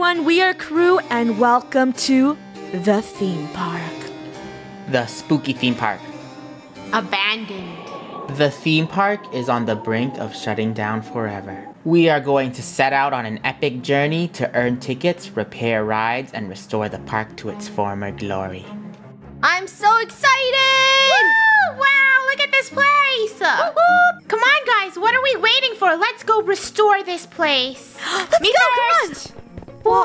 everyone, we are KREW, and welcome to the theme park. The spooky theme park. Abandoned. The theme park is on the brink of shutting down forever. We are going to set out on an epic journey to earn tickets, repair rides, and restore the park to its former glory. I'm so excited! Woo! Wow, look at this place! Come on, guys, what are we waiting for? Let's go restore this place. Let's Me go, come first. Wow!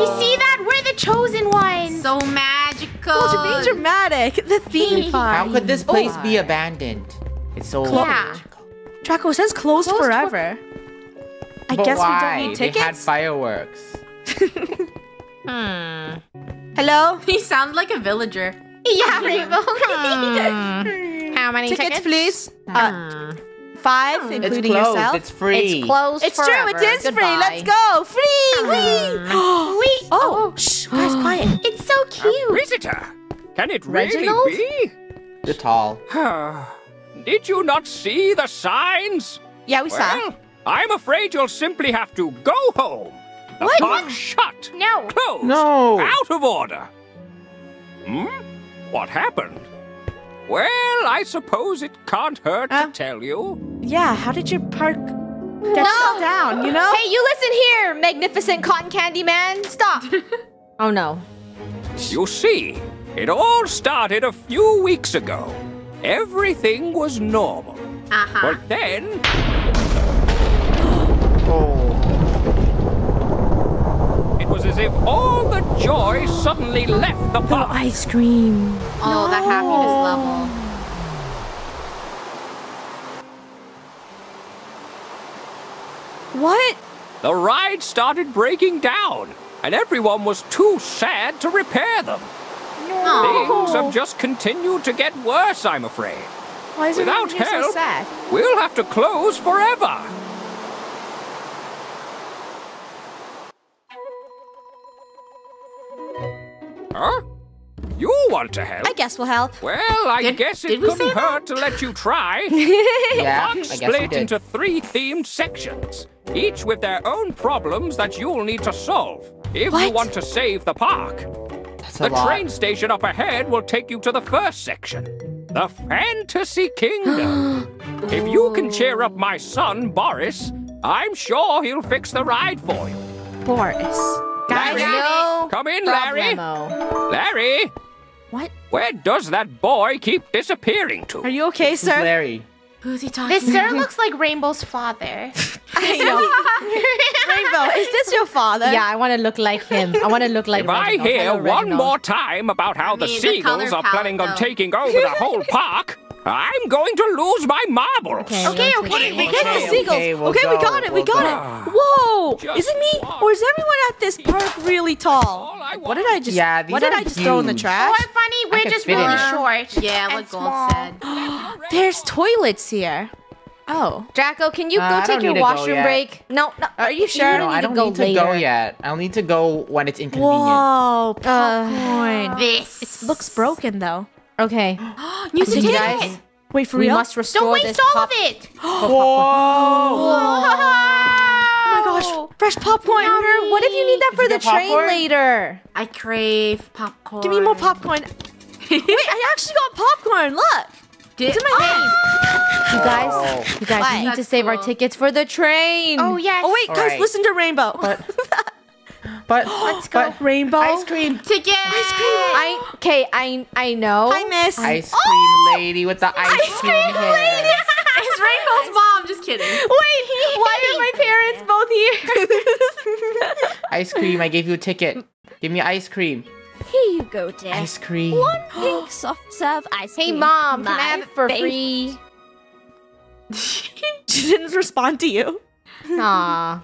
You see that? We're the chosen ones. So magical. Well, to be dramatic, the theme park. How could this place be abandoned? It's so Yeah. magical. Draco says closed, Closed for- forever. I But guess why? we don't need tickets. They had fireworks. Hmm. Hello? He sounds like a villager. Yeah, Rainbow. How many Tickets, tickets? please. Uh, five, It's including closed. yourself. It's free. It's closed It's true, it forever. free. Goodbye. Let's go. Free. Wee. Wait. Oh, shh, guys, quiet. It's so cute. Visitor? Can it really be? You're tall. Did you not see the signs? Yeah, we saw. I'm afraid you'll simply have to go home. The What? park's shut. No. Closed. No. Out of order. Hmm? What happened? Well, I suppose it can't hurt Uh, to tell you. Yeah, how did your park get shut down, you know? Hey, you listen here, magnificent cotton candy man. Stop. oh no. You see, it all started a few weeks ago. Everything was normal. Uh-huh. But then, Oh. it was as if all the joy suddenly left the park. ice cream. Oh, that happiness oh. level. What? The ride started breaking down, and everyone was too sad to repair them. Things have just continued to get worse, I'm afraid. Why is Without everyone here so help. sad? We'll have to close forever. Huh? You want to help? I guess we'll help. Well, I Did- guess it couldn't say that? hurt to let you try. Yeah, I Park's split into three themed sections, each with their own problems that you'll need to solve if you want to save the park. That's The a lot. train station up ahead will take you to the first section, the Fantasy Kingdom. if you can cheer up my son, Boris, I'm sure he'll fix the ride for you. Boris. Larry, No come in, Larry. problemo. Larry, What? where does that boy keep disappearing to? Are you okay, Who's sir? Larry. Who's he talking This sir looks like Rainbow's father. I know. Rainbow, is this your father? Yeah, I want to look like him. I want to look like If I hear Hello, one Reginald. more time about how the mean, the color seagulls are palette, planning on though. taking over the whole park, I'm going to lose my marbles. Okay, Okay, let's okay, see. we Get Okay, the seagulls. okay, we'll we go, got it. we we'll got go. it. Whoa! Just is it me one. or is everyone at this park really tall? What did I just? Yeah, these what did I just throw in the huge. trash? Or funny, we're just fit in really short. Yeah, and what Gold small. said. There's toilets here. Oh, Draco, can you Uh, go I take your need to go washroom break? No, no. Are you sure? No, need I don't go need to go yet. I'll need to go when it's inconvenient. whoa, popcorn. This it Looks broken though. Okay. New Okay, ticket. guys. Wait for We real? must restore Don't this waste all pop- of it. Whoa! Oh my gosh, fresh popcorn. What if you need that Did for the train popcorn? later? I crave popcorn. Give me more popcorn. Wait, I actually got popcorn. Look. Did- It's in my hand. You guys, Oh. you guys, What? we need to That's save our tickets for the train. Oh yes. Oh wait, guys, Alright. listen to Rainbow. But let's go. Rainbow. Ice cream. Ticket. Ice cream. I okay, I I know. Hi, Miss. Ice cream lady with the ice, cream, hair. It's Rainbow's mom. Just kidding. Wait, He, why are my parents both here? Ice cream. I gave you a ticket. Give me ice cream. Here you go, dear. Ice cream. One pink soft serve ice cream. hey cream. mom, can I My have it for favorite. free? she didn't respond to you. Aw.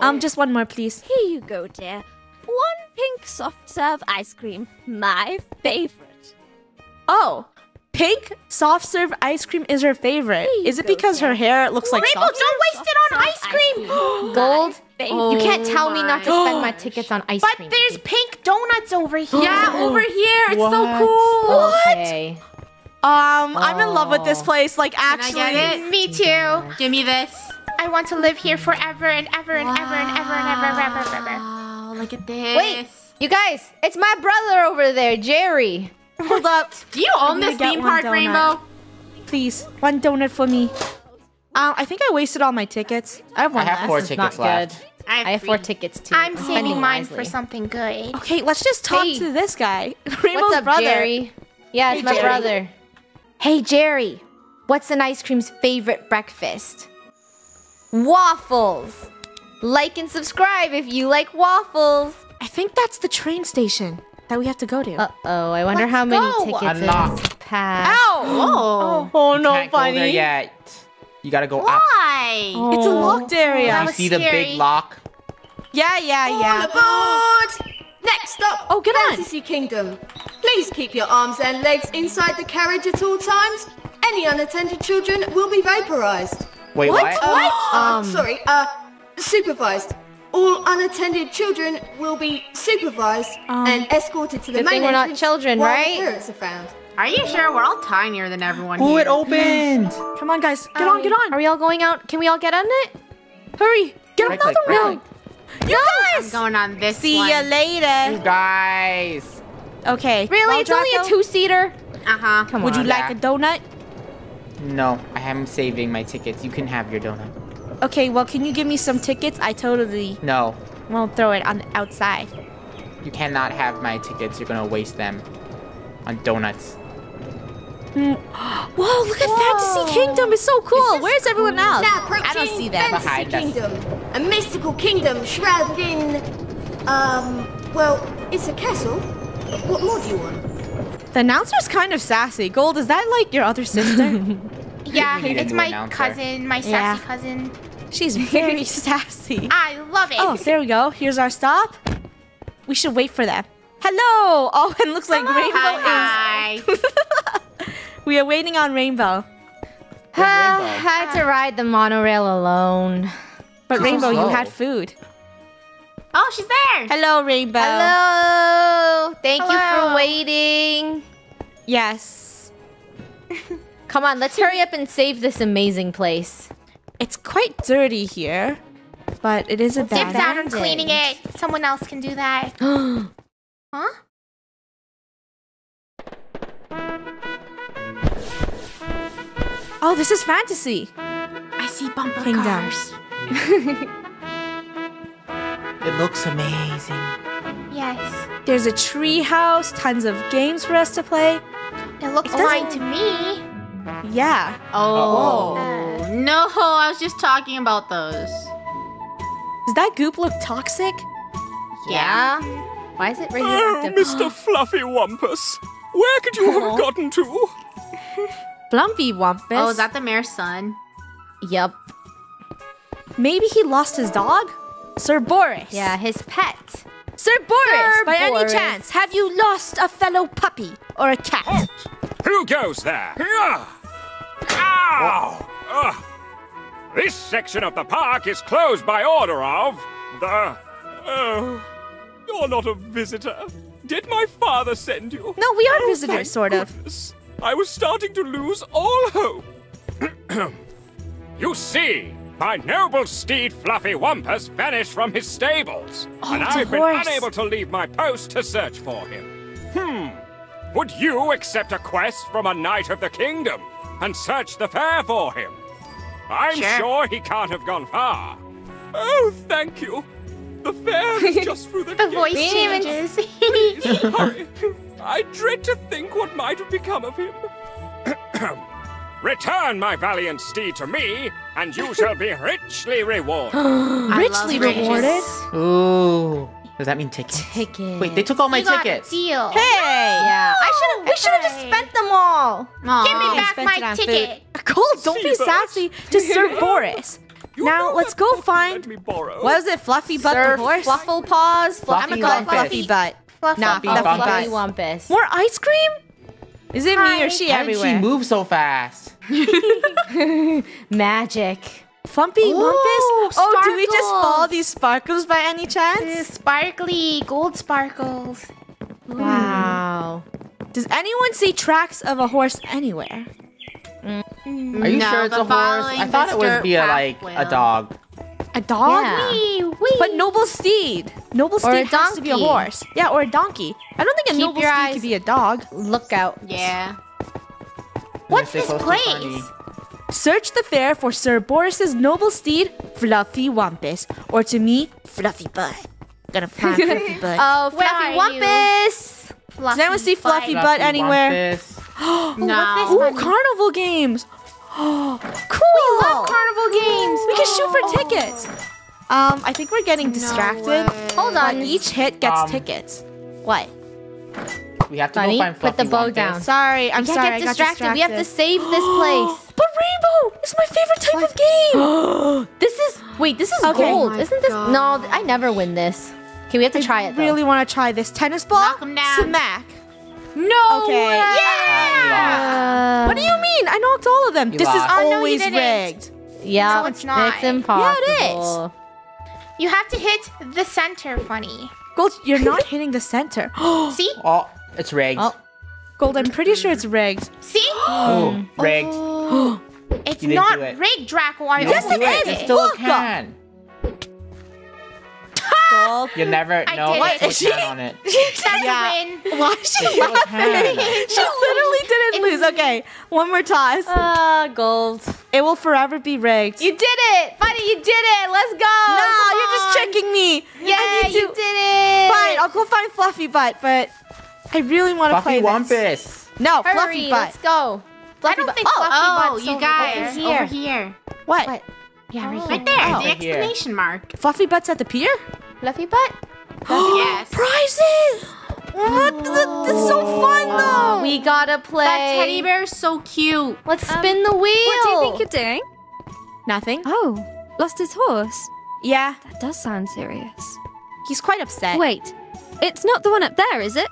Um, just one more, please. Here you go, dear. One pink soft serve ice cream. My favorite. Oh, pink soft serve ice cream is her favorite. Is it go, because her hair looks like Rainbow, soft serve? don't waste it on Soft ice serve cream. Gold. favorite. You can't Oh tell me not to spend my tickets on ice But cream. But there's pink donuts over here. Yeah, over here. It's so What? cool. Okay. Um, I'm in love with this place. Like, I actually, get it? Me too. Give me this. I want to live here forever and ever and ever and ever and ever and ever and ever. Wow, look at this. Wait, you guys, it's my brother over there, Jerry. hold up. Do you own this theme park, donut. Rainbow? Please, one donut for me. Um, I think I wasted all my tickets. I have I have left. four This not tickets left. good. I I have four tickets too. I'm spending saving mine for something good. Okay, let's just talk Hey. to this guy. Rainbow's What's up, brother. Jerry? Yeah, it's Hey, my Jerry. brother. Hey, Jerry. What's an ice cream's favorite breakfast? Waffles. Like and subscribe if you like waffles. I think that's the train station that we have to go to. Uh oh, I wonder Let's how many go. tickets Unlock. is passed. Oh. oh no, Can't go there yet. You gotta go up. Why? It's a locked area. That You was see the big lock? Yeah, yeah, yeah. aboard! Next up, Oh, get on. Fantasy Kingdom. Please keep your arms and legs inside the carriage at all times. Any unattended children will be vaporized. Wait, what? Uh, uh, Um. sorry, uh, supervised. All unattended children will be supervised and escorted to the Good main thing we're not children, right? The parents are found. Are you sure we're all tinier than everyone Oh, here? it opened! Come on, guys. Get on, get on. Are we all going out? Can we all get on it? Hurry. Get Right on click, the right road. click. You I'm guys. going on this See one. ya later. You guys! Okay. Really? well, it's only a two-seater. Uh-huh. Come Would on. you like a donut? No, I am saving my tickets. You can have your donut. Okay, well, can you give me some tickets? I totally No, won't throw it on the outside. you cannot have my tickets. You're gonna waste them on donuts. Whoa, look at Fantasy Kingdom. It's so cool. Where's everyone else? Now I don't see them. Fantasy Behind us. Kingdom, a mystical kingdom shrouded in, um, well, it's a castle. What more do you want? The announcer's kind of sassy. Gold, is that like your other sister? Yeah, We need a it's my announcer. cousin, my sassy Yeah. cousin. She's very sassy. I love it. Oh, there we go. Here's our stop. We should wait for them. Hello. Oh, it looks like Rainbow Hi. is. We are waiting on Rainbow. Ah, Rainbow? I had to ride the monorail alone. But So Rainbow, you had food. Oh, she's there. Hello, Rainbow. Hello. Thank you for waiting. Yes. Come on, let's hurry up and save this amazing place. It's quite dirty here, but it is a bad Dibs out bad. on cleaning it. Someone else can do that. huh? Oh, this is fantasy. I see bumper Kingdom. cars. It looks amazing. Yes. There's a tree house, tons of games for us to play. It looks It fine to me. Yeah. Oh. Uh, No, I was just talking about those. Does that goop look toxic? Yeah? Why is it Oh. Mr. Fluffy Wumpus, where could you have gotten to? Blumpy Wumpus. Oh, is that the mayor's son? Yup. Maybe he lost his dog? Sir Boris. Yeah, his pet. Sir Boris, Sir by Boris. any chance, have you lost a fellow puppy or a cat? Who goes there? Ah! Ow! Ugh. This section of the park is closed by order of the. Oh, you're not a visitor. Did my father send you? No, we are Oh, visitors, thank sort of. Goodness. I was starting to lose all hope. you see, my noble steed Fluffy Wumpus vanished from his stables, and it's a I've been horse. unable to leave my post to search for him. Hmm. Would you accept a quest from a knight of the kingdom and search the fair for him? I'm Sure. sure he can't have gone far. Oh, thank you. The fair is just through the the gate. voice changes. Please hurry. I dread to think what might have become of him. Return my valiant steed to me, and you shall be richly rewarded. Richly rewarded. Ooh. Does that mean tickets? Ticket. Wait, they took all my You got a tickets. deal. Hey! Yeah, I should have. We should have just spent them all. Aw. Give me I back my it on ticket. Gold, don't be Seabird. sassy to Sir Boris. You Now, let's go find- let me borrow. Was it Fluffy Butt Sir the horse? Fluffle Paws. Fluffy I'm gonna call it Fluffy Butt. Fluffy. Nah, Fluffy Oh, Fluffy Fluffy Bumpus. Wumpus. More ice cream? Is it me or she How did she move so fast? Magic. Flumpy Ooh, Wumpus? Oh, do we just sparkles. follow these sparkles by any The chance? sparkly gold sparkles. Wow. Does anyone see tracks of a horse anywhere? Are you No, sure it's a horse? I thought this it would be a, path like a dog. A dog? Yeah. Wee, wee. But noble steed. Noble Or a steed has to be a donkey. horse. Yeah, or a donkey. I don't think a Keep noble steed eyes- could be a dog. Look out. Yeah. What's this place? Search the fair for Sir Boris's noble steed, Fluffy Wampus. or to me, Fluffy Butt. Gonna find Fluffy Butt. Oh, Fluffy Wampus! you? Wumpus! Does anyone see Fluffy Butt Fluffy anywhere? Wumpus. No. Ooh, carnival games. cool. We love carnival games. We can shoot for tickets. Um, I think we're getting distracted. Hold But on. each hit gets Um, tickets. What? We have to Bunny, go find put Fluffy the bow Wumpus. down. Sorry, I'm we can't sorry. get I got distracted. We have to save this place. But rainbow is my favorite type of game. this is wait. This is Okay. gold, Oh isn't this? God. No, I never win this. Okay, we have to try it though. really want to try this tennis ball. Knock 'em down. Smack. No. Okay. Ah, Uh, What do you mean? I knocked all of them. You this is lost. Oh, no, always rigged. Yeah, No, it's not. It's impossible. Yeah, it is. You have to hit the center, Funneh. Gold, you're not hitting the center. See? Oh, it's rigged. Oh. Gold, I'm pretty sure it's rigged. See? oh, rigged. It's didn't it. rigged, Draco. I You Yes, don't it. It's still a Look. can. Gold. You never I know did what's it. still a can on it. That's Yeah. win. Why is she It's laughing? She literally didn't lose. Okay, one more toss. Ah, gold. It will forever be rigged. You did it, buddy. You did it. Let's go. no, Come you're just on. tricking me. Yeah, I you did it. Fine, I'll go find Fluffy Butt, but I really want to Fluffy play this. Fluffy Wumpus. No, Hurry, Fluffy Butt. let's go. Fluffy I don't butt. think oh, Fluffy Oh, Butt's you over guys, there. over here. What? What? Yeah, right Right there. there, Oh. the exclamation mark. Fluffy Butt's at the pier? Fluffy butt. yes. Prizes! What? Th- This is so fun, oh, though. We gotta play. That teddy bear is so cute. Let's um, spin the wheel. What do you think you're doing? Nothing. Oh, lost his horse. Yeah, That does sound serious. he's quite upset. Wait, it's not the one up there, is it?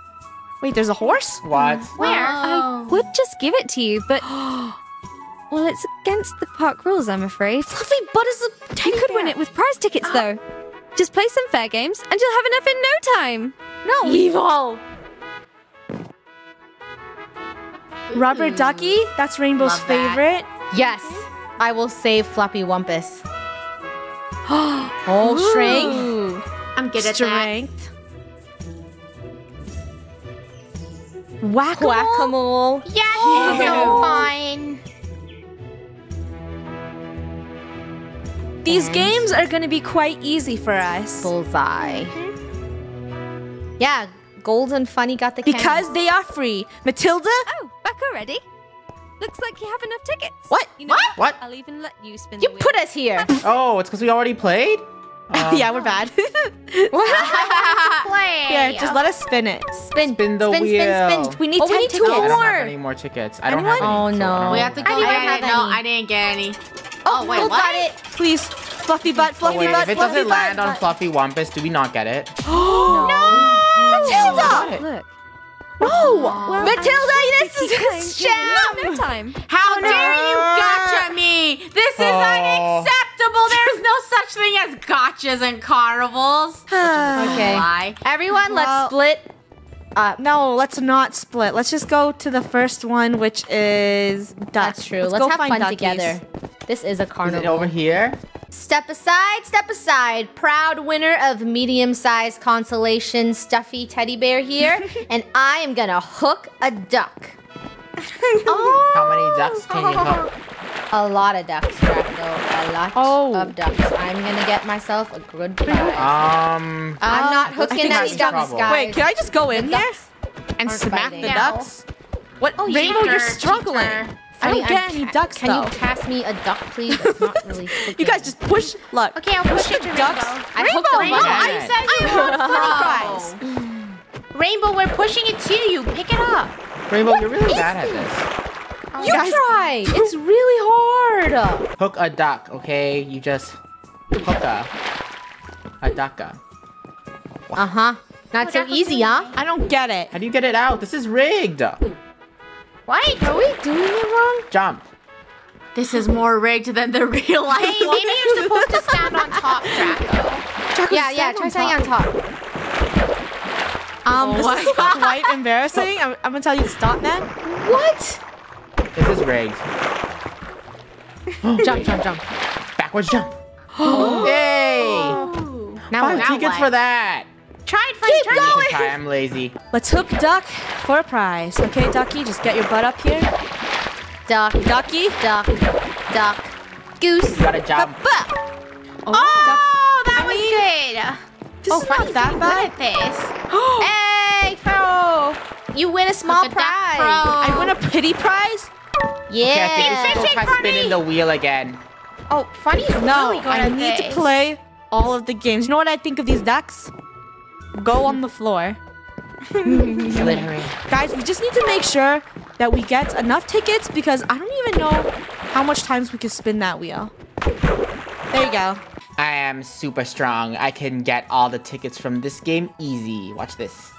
Wait, there's a horse? What? Mm. Where? Oh. I would just give it to you, but well, it's against the park rules, I'm afraid. Fluffy Butt is a teddy You could win it with prize tickets, though. Just play some fair games, and you'll have enough in no time. No. Evil. Rubber Ducky? That's Rainbow's Love that. favorite. Yes, I will save Fluffy Wumpus. oh, shrink. Ooh. I'm good at that. Strength. Whack Whack-a-mole. Yeah, this is so fun. These mm-hmm. games are gonna be quite easy for us. Bullseye. Mm-hmm. Yeah, Gold and Funneh got the Because candles. they are free. Matilda? Oh, back already? Looks like you have enough tickets. What? You know What? What? I'll even let you spin you the put us here. Oh, it's because we already played? Um, yeah, we're bad. Play. Here, just let us spin it. Spin, Spin the spin, wheel. spin, spin. We need oh, we 10 need two tickets. I don't have more. any more tickets. I don't Anyone? have any. Oh, no. We have to go I didn't get have it. No, any. I didn't get any. Oh, wait, Gold what? got it. Please. Fluffy butt, fluffy Oh, fluffy wait, butt, if it fluffy doesn't butt. land on Fluffy Wumpus, do we not get it? No. no. Matilda! Look. No! Well, Matilda, this is playing. a You'll sham! No time. How dare you gotcha me? This is Oh. unacceptable. There's no such thing as gotchas and carnivals. Okay. Lie. Everyone, let's Well- split. Uh, No, let's not split. Let's just go to the first one, which is duck. that's true. Let's, go have find fun duckies. together. This is a carnival. Is it carnival. over here? Step aside, step aside. Proud winner of medium-sized consolation stuffy teddy bear here, and I am gonna hook a duck. oh, How many ducks can you hook? a lot of ducks, Draco. A lot Oh. of ducks. I'm gonna get myself a good prize. Um, I'm not hooking think any ducks, trouble. guys. Wait, can I just go in The here and smack biting. the ducks? What? Oh, Rainbow, you're struggling. cheater. I don't mean, get I'm any ca- ducks Can though. you pass me a duck, please? It's not really. You guys just push. Look. Okay, I'll push it to ducks. Rainbow. I hooked a Rainbow, lot. I I said you want a funny prize. Rainbow, we're pushing it to you. Pick it up. Rainbow, you're really bad at this. You try. It's really hard. Hook a duck, okay? You just hook a, a ducka. Uh huh. Not so easy, huh? I don't get it. How do you get it out? This is rigged. What? Are we doing it wrong? Jump. This is more rigged than the real life Hey, one. maybe you're supposed to stand on top, Draco. Yeah, yeah. Try standing on top. Um, this is quite embarrassing. I'm, I'm gonna tell you to stop, man. What? This is rigged. jump, jump, jump. Backwards jump. Yay! Now Five what? tickets for that. Try it, Funneh. Try I it. can try. I'm lazy. Let's hook Duck for a prize. Okay, Ducky, just get your butt up here. Duck, Ducky. duck, duck, goose. You gotta jump. Oh, oh, that was good. This oh, is not Funneh's that doing bad. good at this. Hey, Fro! You win a small the duck prize. pro. I win a pretty prize? Yeah. Okay, I think we should Fishing try spinning the wheel again. Oh, Funneh's No, really good I at need this. to play all of the games. You know what I think of these ducks? Go on the floor. Slithering. Guys, we just need to make sure that we get enough tickets because I don't even know how much times we can spin that wheel. There you go. I am super strong. I can get all the tickets from this game easy. Watch this.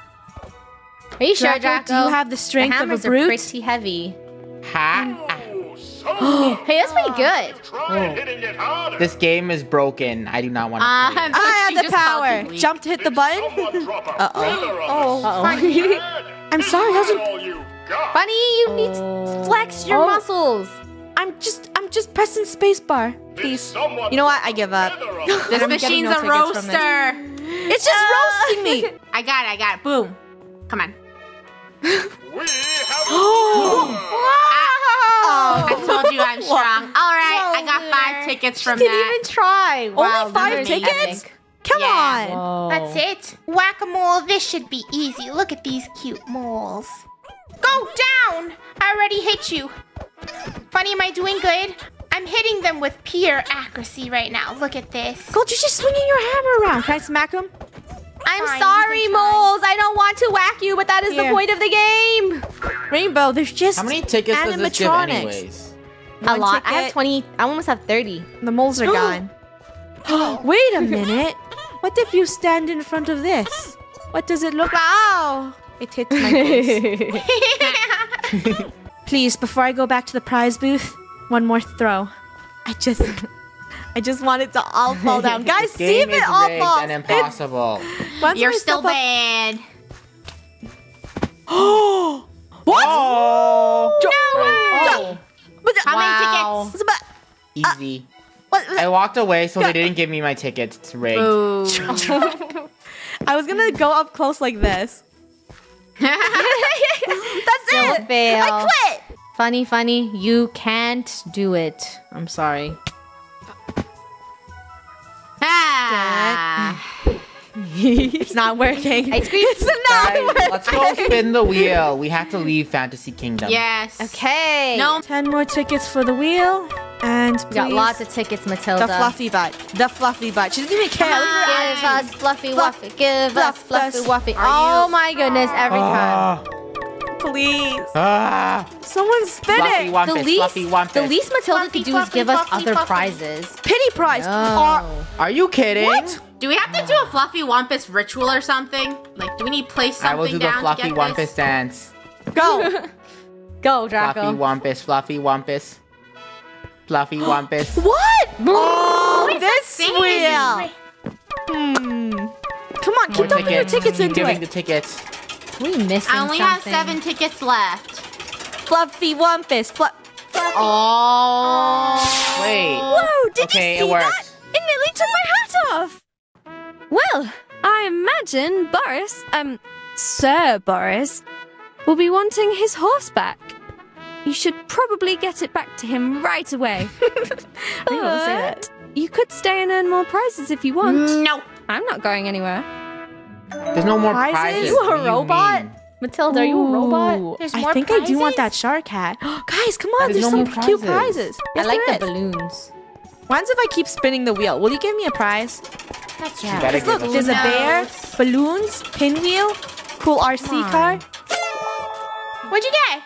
Are you sure, Draco, Draco? do you have the strength of a brute? hammers brute? are pretty heavy. Ha! Mm. Hey, that's pretty good. Try hitting it harder. This game is broken. I do not want to Uh, play. I have the power. Jump to hit the button. Someone drop a Uh-oh. feather on Oh, I'm sorry, That's how's all you got. Bunny, you need to flex your Oh. muscles. I'm just I'm just pressing spacebar. Please. You know what? I give up. This I'm machine's no a tickets from this. roaster. It's just roasting me. I got it. I got it. Boom. Come on. We have Oh. I told you I'm strong. All right, I got five tickets from Didn't that. even try. Wow, Only five tickets? Come Yeah. on. That's it. Whack-a-mole, this should be easy. Look at these cute moles. Go down! I already hit you. Funneh, am I doing good? I'm hitting them with pure accuracy right now. Look at this. Gold, you're just swinging your hammer around. Can I smack him? I'm Fine, sorry, moles. I don't want to whack you, but that is the point of the game. Rainbow, there's just How many tickets does this give animatronics. anyways? A One lot. I have 20. I almost have 30. The moles are gone. Wait a minute. What if you stand in front of this? What does it look like? Ow! It hit my face. Please, before I go back to the prize booth, one more throw. I just, I just want it to all fall down. Guys, see if game is it all rigged falls. and impossible. Once You're still step up- bad. What? Oh! Oh. But How Wow. many tickets? but- uh, Easy. what- I walked away, so they didn't give me my tickets. It's rigged. I was gonna go up close like this. That's Still it. fail. I quit. Funneh, Funneh. You can't do it. I'm sorry. Ah. It's not working. Ice cream? It's not Guys, working. let's go spin the wheel. We have to leave Fantasy Kingdom. Yes. Okay. No. Ten more tickets for the wheel, and We got lots of tickets, Matilda. the fluffy butt. The fluffy butt. She doesn't even care. Look at her Give us fluffy Fluff- wuffy. Give us fluff fluffy us. wuffy. Oh my goodness, every time. Please, ah. someone spin Fluffy it. Wumpus, The least, Fluffy Wumpus. the least Matilda Fluffy, could do is fluffy, give us fluffy, other fluffy. prizes. Pity prize. No. Are you kidding? What? Do we have to do a fluffy wampus ritual or something? Like, do we need to place something I will do the Fluffy to get Wumpus this? dance. go. Go, Draco. Fluffy Wampus, Fluffy Wampus. Fluffy Wampus. what? Oh, this Sing wheel. it. Hmm. Come on, More keep dumping your tickets Keep into giving it. the tickets. We missing I only have seven tickets left. Fluffy Wumpus. Fluff. Oh. Wait. Whoa, did Okay, you it see works. that? It nearly took my hat off. Well, I imagine Boris, um, Sir Boris, will be wanting his horse back. You should probably get it back to him right away. I didn't want say that. You could stay and earn more prizes if you want. No. I'm not going anywhere. There's no more Prizes? prizes. You a What robot? mean? Matilda, are you a robot? Ooh, There's I more think I do want that shark hat. Guys, come on, There's there's no some more cute prizes. prizes. I like the is. balloons. When's if I keep spinning the wheel? Will you give me a prize? That's You right. Look, there's a bear, balloons, pinwheel, cool RC car. What'd you get?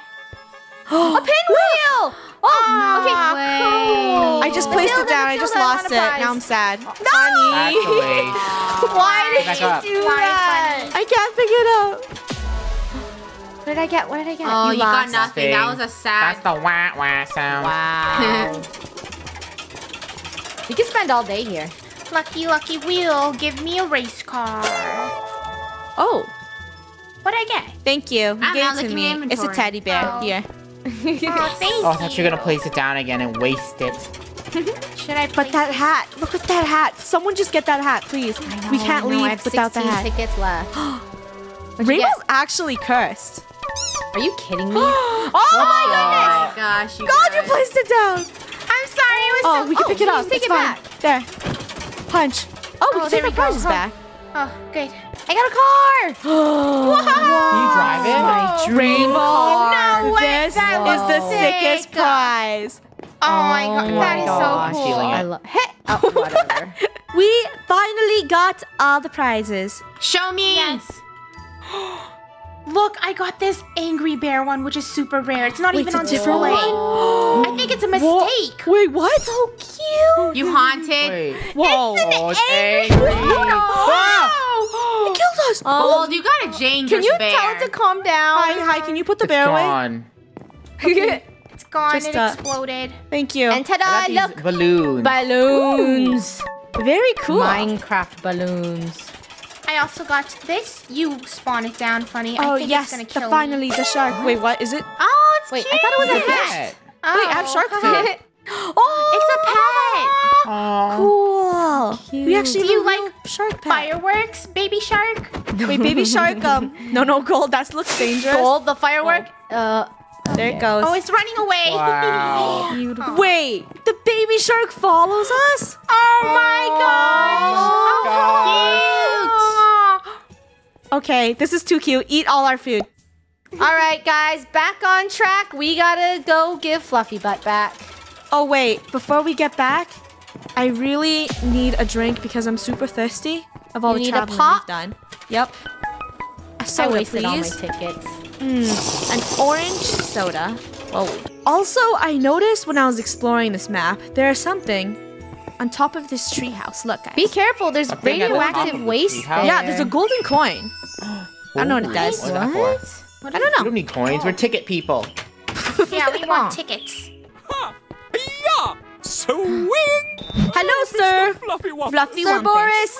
a pinwheel! Oh, oh okay. I just placed it Matilda, down. I just lost it. Now I'm sad. That's Funny. a waste. Why did you up. do Why that? I can't pick it up. What did I get? What did I get? Oh, you, got lost. nothing. That was a sad. That's the wah wah sound. Wow. you can spend all day here. Lucky, lucky wheel, give me a race car. Oh, What did I get? Thank you. You I'm gave it to me. at It's a teddy bear. Oh. Here. Oh, thank Oh, I thought you were gonna place it down again and waste it. Should I But place that hat. Look at that hat. Someone just get that hat, please. we can't Oh, I leave without the 16 hat. tickets left. What'd you Rainbow's actually cursed. Are you kidding me? oh Oh my gosh, you God, you placed it down. I'm sorry. It was Oh, so. we can oh, pick it up. please take it's it fine. back. There. Punch. Oh, we Oh, can there take our prizes back. Oh, good. I got a car. Can you drive it? My dream car. No way, This that is was the sickest prize. Oh, my god, oh that is gosh. so cool. I love. Hey. Oh, whatever. We finally got all the prizes. Show me. Yes. Look, I got this angry bear one, which is super rare. It's not Wait, even it's a on different display. one? I think it's a Wha- mistake. Wait, what? So cute. You haunted. Wait. Whoa. Oh, it's angry. It killed us. Oh, well, you got a dangerous Can you bear. tell it to calm down? Hi, hi. Can you put the It's bear away? gone. It's gone. Just, it uh, exploded. Thank you. And I ta-da! Look, balloons. balloons. Very cool. Minecraft balloons. I also got this. You spawn it down, Funneh. Oh I think yes, it's gonna the kill finally the shark. Wait, what is it? Oh, it's Wait, I thought it was a Look at hat. Oh. Wait, I have shark food. Oh, it's a pet. Aw. Cool. We actually Do you like shark pet. Fireworks, baby shark. Wait, baby shark. Um, no, no, gold. That looks dangerous. Gold, the firework. Uh, There it goes. Oh, it's running away. Wow. Beautiful. Wait, the baby shark follows us? oh my gosh. Oh, Oh, Okay, this is too cute. Eat all our food. all right, guys, back on track. We gotta go give Fluffy Butt back. Oh wait, before we get back, I really need a drink because I'm super thirsty of all You the need a traveling pop? we've done. Yep. A I soda, wasted all my please. tickets. Hmm. An orange soda. Whoa. Also, I noticed when I was exploring this map, there is something on top of this treehouse. Look, guys. Be careful. There's A thing at the top radioactive the waste treehouse? there. yeah, there's a golden coin. I don't know what it does. What's that for? I don't know. We don't need coins. We're ticket people. yeah, we want tickets. Yeah! Swing! Hello, sir. Fluffy Waffles. Fluffy Sir Wumpus. Boris.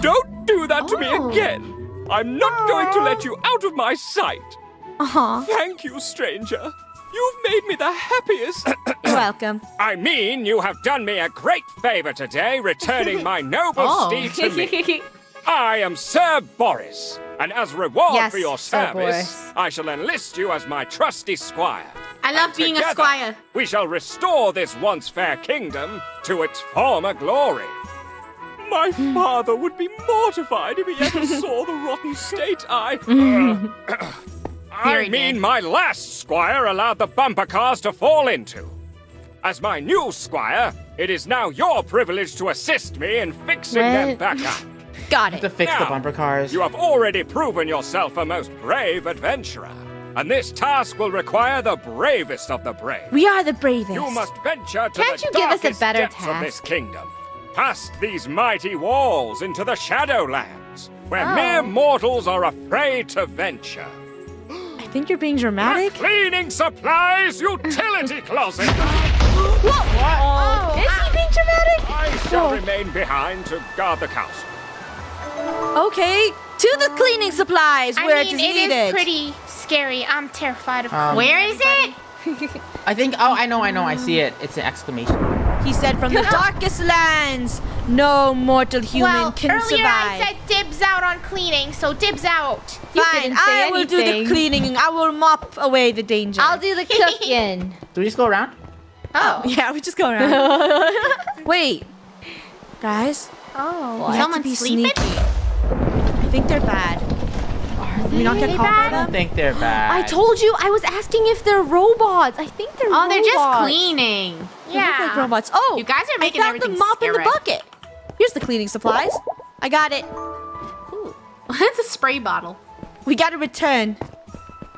Don't do that to me Oh. again. I'm not going to let you out of my sight. Aw, Thank you, stranger. You've made me the happiest. welcome. I mean, you have done me a great favor today, returning my noble Oh. steed to me. I am Sir Boris, and as reward Yes, for your service, I shall enlist you as my trusty squire. I love And being a squire. We shall restore this once fair kingdom to its former glory. My father would be mortified if he ever saw the rotten state I. I mean, good. my last squire allowed the bumper cars to fall into. As my new squire, it is now your privilege to assist me in fixing them back up. Got it. To it. fix the bumper cars. You have already proven yourself a most brave adventurer, and this task will require the bravest of the brave. We are the bravest. You must venture to Can't the you give us a darkest better depths of this kingdom, past these mighty walls into the Shadowlands, where Oh. mere mortals are afraid to venture. I think you're being dramatic. Cleaning supplies utility closet. Oh, is he being dramatic? I shall remain behind to guard the castle. Okay, to the cleaning supplies I where mean, it is needed. is pretty scary. I'm terrified of. Um, Where is it? I think. Oh, I know. I know. I see it. It's an exclamation. He said, "From the darkest lands, no mortal human well, can earlier survive." I said dibs out on cleaning, so dibs out. You Fine, didn't say I will do the cleaning. I will mop away the danger. I'll do the cooking. Do we just go around? Oh. Yeah, we just go around. Wait, guys, Oh. we have to Someone be sleeping? sneaky. I think they're bad. Are we not get they caught by I them? don't think they're bad. I told you I was asking if they're robots. I think they're Oh, robots. they're just cleaning. They look like Yeah. robots. Oh, You guys are making I found everything the mop in the bucket. Here's the cleaning supplies. I got it. it's a spray bottle. We got to return.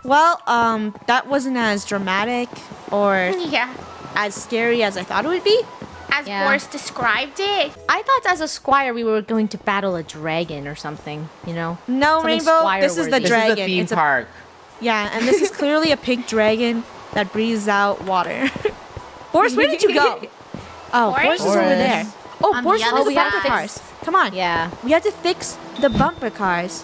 Well, um, that wasn't as dramatic or Yeah. as scary as I thought it would be. As Yeah. Boris described it. I thought as a squire we were going to battle a dragon or something, you know? No, Something Rainbow. This is the worthy. This dragon. is a theme it's a park. yeah, and this is clearly a pink dragon that breathes out water. Boris, where did you go? Oh, Boris? Boris, is over there. Oh, On Boris the is other the bumper side. cars. Come on. Yeah. We have to fix the bumper cars.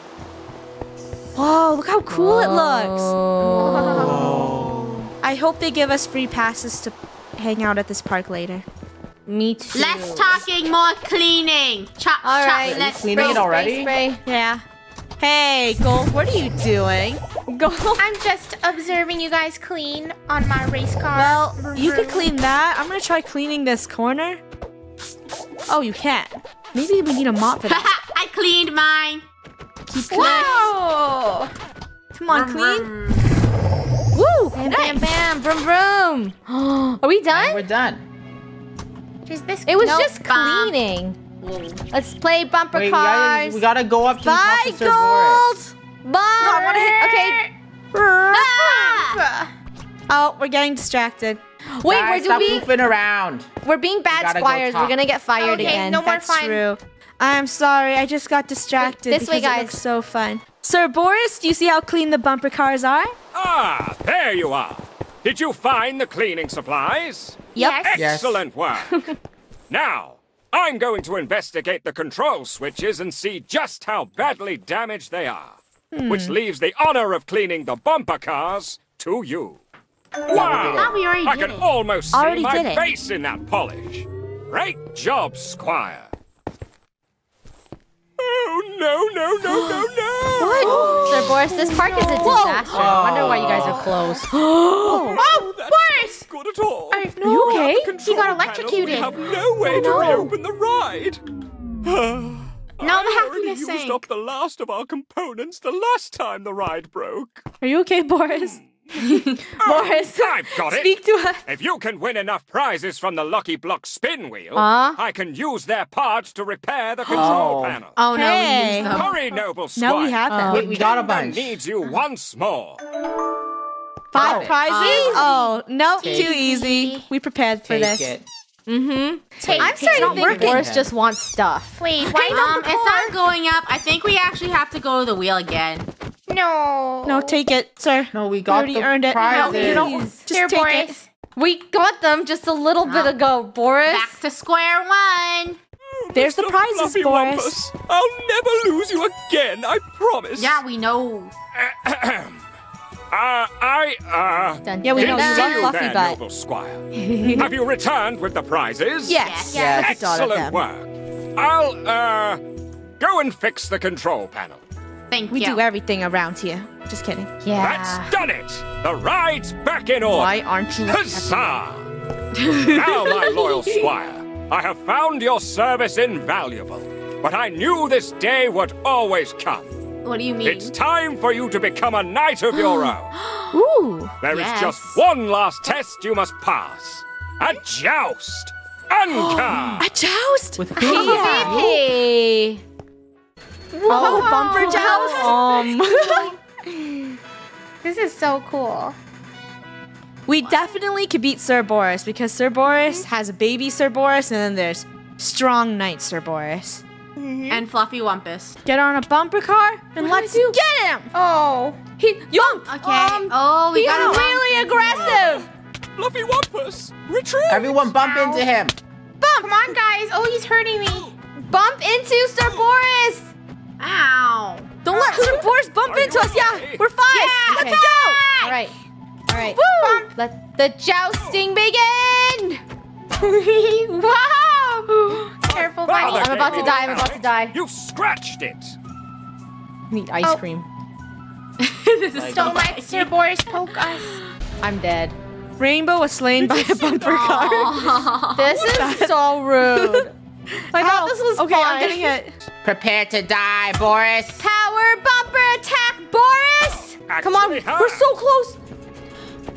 Whoa, look how cool it looks. Oh. I hope they give us free passes to hang out at this park later. Me too. Less talking, more cleaning. Chop, All chop, right, let's cleaning spray, it already? Spray, spray. Yeah. Hey, Gold, what are you doing? Gold. I'm just observing you guys clean on my race car. Well, you could clean that. I'm gonna try cleaning this corner. Oh, you can't. Maybe we need a mop for that. I cleaned mine. Keep clean. Whoa! Come on, clean. Woo! Bam, nice. bam, bam, vroom, vroom. Are we And done? we're done. Is this? It was Nope. just Bum. cleaning. Let's play bumper Wait, we gotta, cars. we gotta go up to the top Bye, of Sir Boris. Gold. Bum. Okay. Ah! Oh, we're getting distracted. Wait, Guys, we're stop doing. goofing around. We're being bad gotta go squires. We're gonna get fired Okay, again. no more That's fun. true. I'm sorry. I just got distracted This way, because it guys. looks so fun. Sir Boris, do you see how clean the bumper cars are? Ah, there you are. Did you find the cleaning supplies? Yes. Yes. Excellent work. now, I'm going to investigate the control switches and see just how badly damaged they are. Hmm. Which leaves the honor of cleaning the bumper cars to you. Wow! We already I did can it. almost see Already my did it. face in that polish. Great job, Squire. Oh, no, no, no, no, no! Sir Boris, this park is a disaster. I wonder why you guys are oh. closed. Oh, oh, Boris! Good at all. Are you you okay? He Control got panel, electrocuted. We have no way oh, to reopen the ride. Now the I already happiness used sank. up the last of our components the last time the ride broke. Are you okay, Boris? Boris, oh, I've got it. speak to us. If you can win enough prizes from the Lucky Block spin wheel, Huh? I can use their parts to repair the control Oh. panel. Oh no, Hey. we used them. Hurry, noble squire. Now we have them. Wait, we got a Kingdom bunch. needs you once more. Five prizes? oh, no, Take too easy. We prepared for Take this. it. Take, I'm starting to think working. Boris just wants stuff. Wait, why Um, not it's not going up. I think we actually have to go to the wheel again. No. No, take it, sir. No, we You got already the earned it. prizes. No, you don't. Just Here, take Boris. it. We got them just a little bit ago, Boris. Back to square one. There's the prizes, Fluffy Boris. Wumpus, I'll never lose you again, I promise. Yeah, we know. Uh, I, uh... Dun, Yeah, we know. You See got you Fluffy there, Butt. noble squire. Have you returned with the prizes? Yes. Yes. Look at all of Excellent them. work. I'll, uh, go and fix the control panel. Thank We you. We do everything around here. Just kidding. Yeah. That's done it! The ride's back in order! Why aren't you? Huzzah! now, my loyal squire, I have found your service invaluable, but I knew this day would always come. What do you mean? It's time for you to become a knight of your own. Ooh. There is Yes. just one last test you must pass. A joust! Uncar! A joust? With Hey. Oh, bumper joust? Um. This is so cool. we definitely could beat Sir Boris because Sir Boris has a baby Sir Boris and then there's strong knight Sir Boris. And Fluffy Wumpus. Get on a bumper car and let's get him. Oh. He yump. Okay. Um, oh, we He's got a really aggressive. Fluffy Wumpus! Retreat! Everyone bump Ow. into him. Bump. Come on, guys. Oh, he's hurting me. Bump into Sir Boris. Ow. Don't let Sir Boris bump Are into us. Yeah, we're fine. Yeah. Let's Okay. go. All right. All right. Woo! Let the jousting begin. wow. Careful, Father buddy. I'm about to die, I'm about to die. You scratched it! Need ice Oh. cream. Don't let Sir Boris poke us. I'm dead. Rainbow was slain by a bumper car. This is so rude. I thought oh, this was okay. fun. I'm getting it. Prepare to die, Boris. Power bumper attack, Boris! Come on, Actually, huh? we're so close.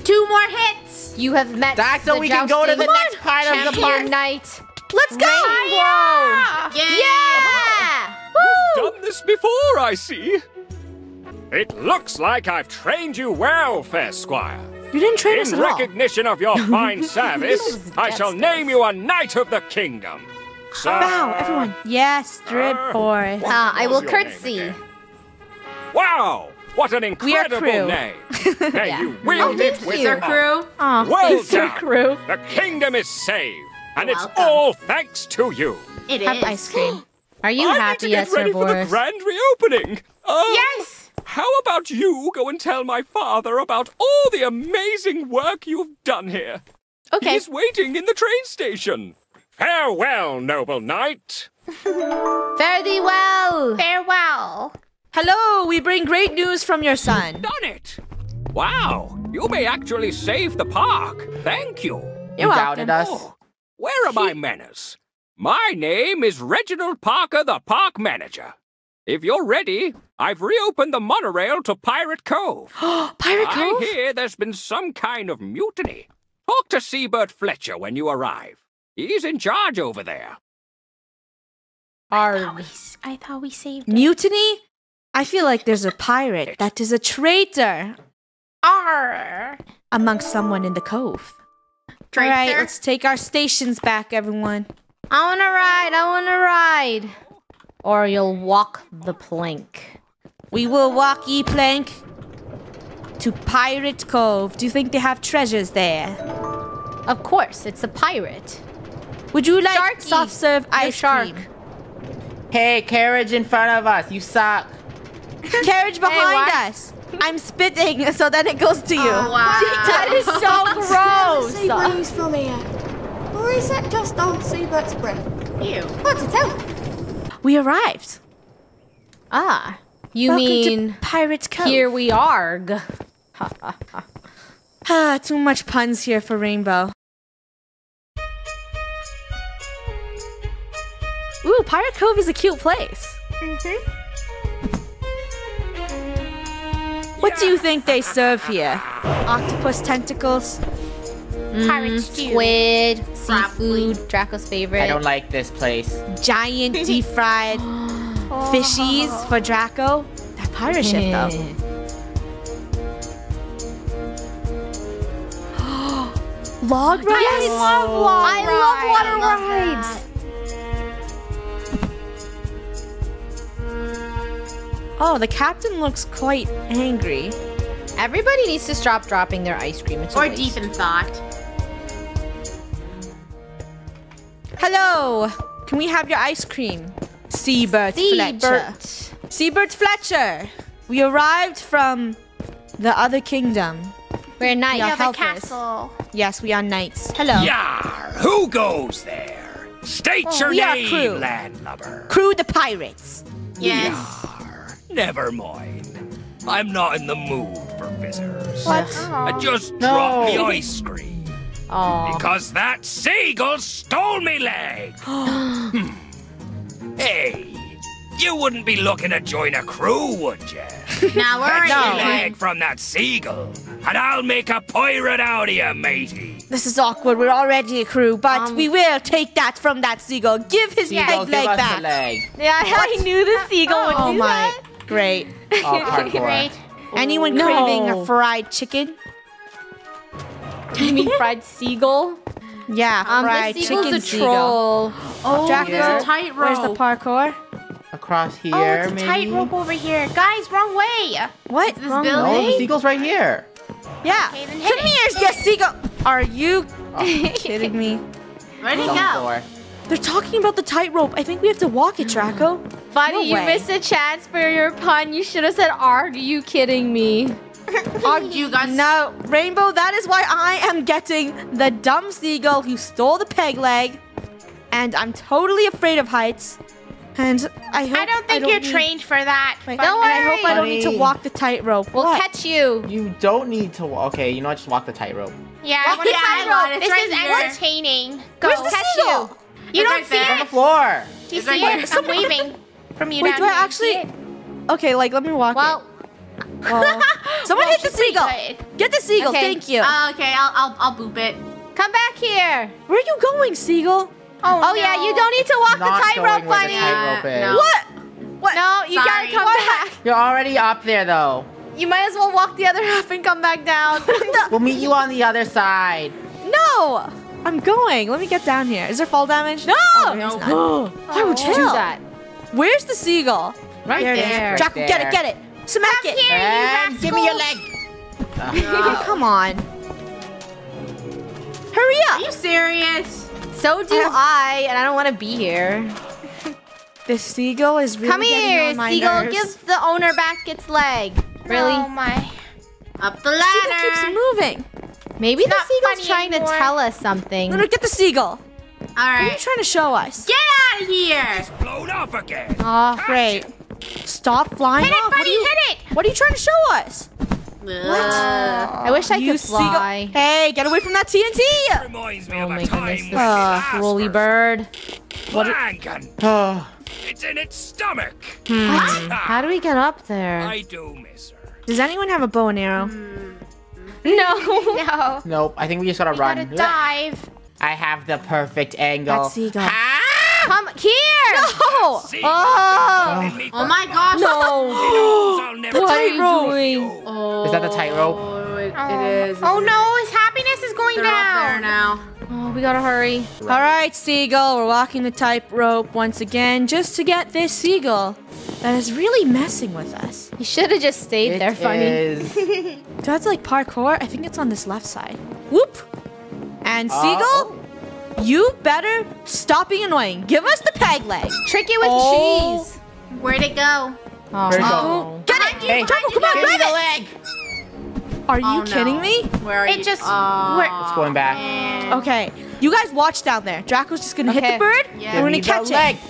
Two more hits. You have met Die so the we can go to the jousting next part of the champion park. Knight. Let's go. Rainbow. Yay. Yeah! Done this before, I see. It looks like I've trained you well, fair squire. You didn't train us In at all. recognition of your fine service, I shall name you a knight of the kingdom. So, Wow, everyone. Yes, Drip Uh, Boris. Ah, I will What's your name curtsy. Wow! What an incredible name! May Yeah. you wield it with Sir. KREW. Aw, Well Sir done. KREW. The kingdom is saved, and it's welcome. all thanks to you. It is. Have ice cream. Are you I need to happy get at Sir ready for the grand reopening. Oh, Yes. How about you go and tell my father about all the amazing work you've done here? Okay. He's waiting in the train station. Farewell, noble knight. Fare thee well. Farewell. Hello, we bring great news from your son. Done it. Wow, you may actually save the park. Thank you. You You're doubted us. Oh, where are my manners? My name is Reginald Parker, the park manager. If you're ready, I've reopened the monorail to Pirate Cove. Pirate Cove? I hear there's been some kind of mutiny. Talk to Seabird Fletcher when you arrive. He's in charge over there. Oh, we s- I thought we saved it. Mutiny? I feel like there's a pirate that is a traitor Arr. amongst someone in the cove. All right, let's take our stations back, everyone. I wanna ride. I wanna ride. Or you'll walk the plank. We will walk ye plank to Pirate Cove. Do you think they have treasures there? Of course, it's a pirate. Would you like Sharky. soft serve You're ice shark. cream? Hey, carriage in front of us. You suck. Carriage behind why- us. I'm spitting, so then it goes to you. wow That is so See gross. breeze from here. Or is that just old Seabert's breath? Ew. Hard to tell. We arrived. Ah, you Welcome mean to Pirate Cove? here we are? Ha ha ha! Ah, too much puns here for Rainbow. Ooh, Pirate Cove is a cute place. What do you think they serve here? Octopus tentacles? Pirate hmm, stew. Squid, seafood, Draco's favorite. I don't like this place. Giant deep fried fishies for Draco? That pirate ship, though. Log rides? I love log I love water love rides. Oh, the captain looks quite angry. Everybody needs to stop dropping their ice cream. It's Or waste. deep in thought. Hello! Can we have your ice cream? Seabird Fletcher. Seabird. Seabird Fletcher! We arrived from the other kingdom. We're knights. Yeah, Yeah, the help us. castle. Yes, we are knights. Hello. Yar! Who goes there? State Oh, your we are name, crew. landlubber. Crew the pirates. Yes. Yar! Never mind. I'm not in the mood for visitors. What? I just No. dropped the ice cream Aw. because that seagull stole me leg. Hmm. Hey, you wouldn't be looking to join a crew, would you? Now we're Fetch in. me leg from that seagull, and I'll make a pirate out of you, matey. This is awkward. We're already a crew, but Um, we will take that from that seagull. Give his Yeah. peg Go give leg back. leg. Yeah, I knew the seagull would Oh do my. that. Great. Oh, hardcore. Great. Anyone No. craving a fried chicken? You mean fried seagull? Yeah, Um, fried this seagull's chicken a seagull. troll. Oh, Draco, there's a tightrope. Where's the parkour? Across here, Oh, it's a tightrope over here. Guys, wrong way. What? this Wrong building? No, the seagull's right here. Yeah. Okay, Come hit here, yes, seagull. Are you kidding me? Where'd he go? Floor. They're talking about the tightrope. I think we have to walk it, Draco. Buddy, No you way. missed a chance for your pun. You should have said, "Are you kidding me?" are you guys. No, Rainbow, that is why I am getting the dumb seagull who stole the peg leg. And I'm totally afraid of heights. And I hope I don't think you're need- trained for that. Wait, Bunny. and I hope I don't need to walk the tightrope. We'll What? catch you. You don't need to. wa- Okay, you know what? Just walk the tightrope. Yeah, Walk I the tightrope. This right is here. entertaining. Go. Where's the catch seagull? you. You don't right see there. On the floor. Do you It's see right it? I'm waving from you Wait, down do I here. Actually? Okay, like let me walk Well. Well, someone Well, hit the seagull. good. Get the seagull. Okay. Thank you. Oh, okay, I'll, I'll, I'll boop it. come back here. Where are you going, seagull? Oh, Oh yeah, you don't need to walk Not the tightrope, going where the buddy. Eh? No. What? What? No, you Sorry. gotta come What? back. You're already up there, though. You might as well walk the other half and come back down. We'll meet you on the other side. No. I'm going. Let me get down here. Is there fall damage? No. Oh, there's none. Why would you do Chill. that? Where's the seagull? Right There it is. there. Draco, Right get it, get it. Smack it. Here, And give me your leg. Uh-huh. Come on. Hurry Are up. you serious? So do I I, and I don't want to be here. The seagull is really Come getting here, on my seagull. nerves. Give the owner back its leg. Really? Oh my. Up the ladder. seagull ladder. keeps moving. Maybe the not seagull's trying anymore. to tell us something. No, no, get the seagull. All right. What are you trying to show us? Get out of here. It's blown off again. Oh, Great. Stop flying Hit it, off. What are buddy, you, hit it! what are you trying to show us? What? I wish I you could seagull- fly. Hey, get away from that TNT! Reminds me Oh of my goodness, when this Ah, the Rolly last bird. Blanken. Oh, It's in its stomach. How do we get up there? I do miss her. Does anyone have a bow and arrow? No. No. nope. I think we just gotta We run. gotta dive. I have the perfect angle. That seagull. Ah! Come here. No! See, Oh. Oh my gosh. No. knows I'll never What are you tightrope. doing? Oh, Is that the tightrope? It, Oh. it is. Oh no, his happiness is going They're up there down. now. Oh, we gotta hurry. All right, seagull, we're walking the tightrope once again just to get this seagull that is really messing with us. You should have just stayed It there, funny. is- Do I have to like parkour? I think it's on this left side. Whoop! And Uh, seagull, you better stop being annoying. Give us the peg leg. Trick it with Oh. cheese. Where'd it go? Oh, Where'd it go? no. Get it! Hey, Draco, come on, give me grab it! Leg. Are you Oh, no. kidding me? Where are you? It you? just- Oh, where- It's going back. And Okay, you guys watch down there. Draco's just gonna hit the bird. Yeah. we're gonna me catch leg. it.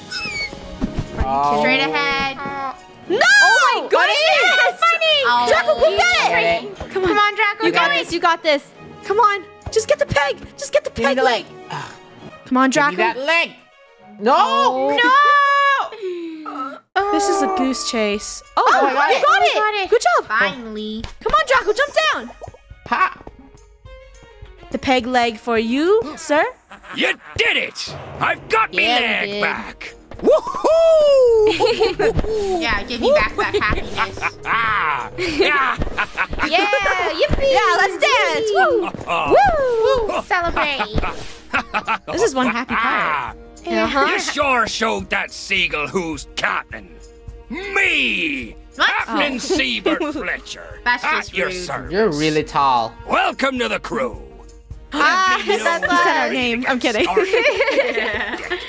Oh. straight ahead. No! Oh my goodness! Funny! Oh. Draco, go get Get it! it. Come on, Draco. You do got it. this. You got this. Come on, just get the peg. Just get the Give peg the leg. leg. Come on, Give me Draco. that leg. No. Oh. No! This is a goose chase. Oh, oh I you got it. got it. Got it. Good job. Finally. Come on, Draco, jump down. Ha. The peg leg for you, sir. You did it! I've got me Yeah, we leg did. back. Woohoo! Yeah, give me back that happiness. Ah! Yeah! Yeah, yippee. Yeah, let's dance. Woo! Oh. Woo! Celebrate. This is one happy pirate. Ah, Uh-huh. you sure showed that seagull who's captain. Me! What? Captain Seabird Fletcher. That's at just your rude. service. You're really tall. Welcome to the crew. Ah, You know, that's He said our name. I'm kidding.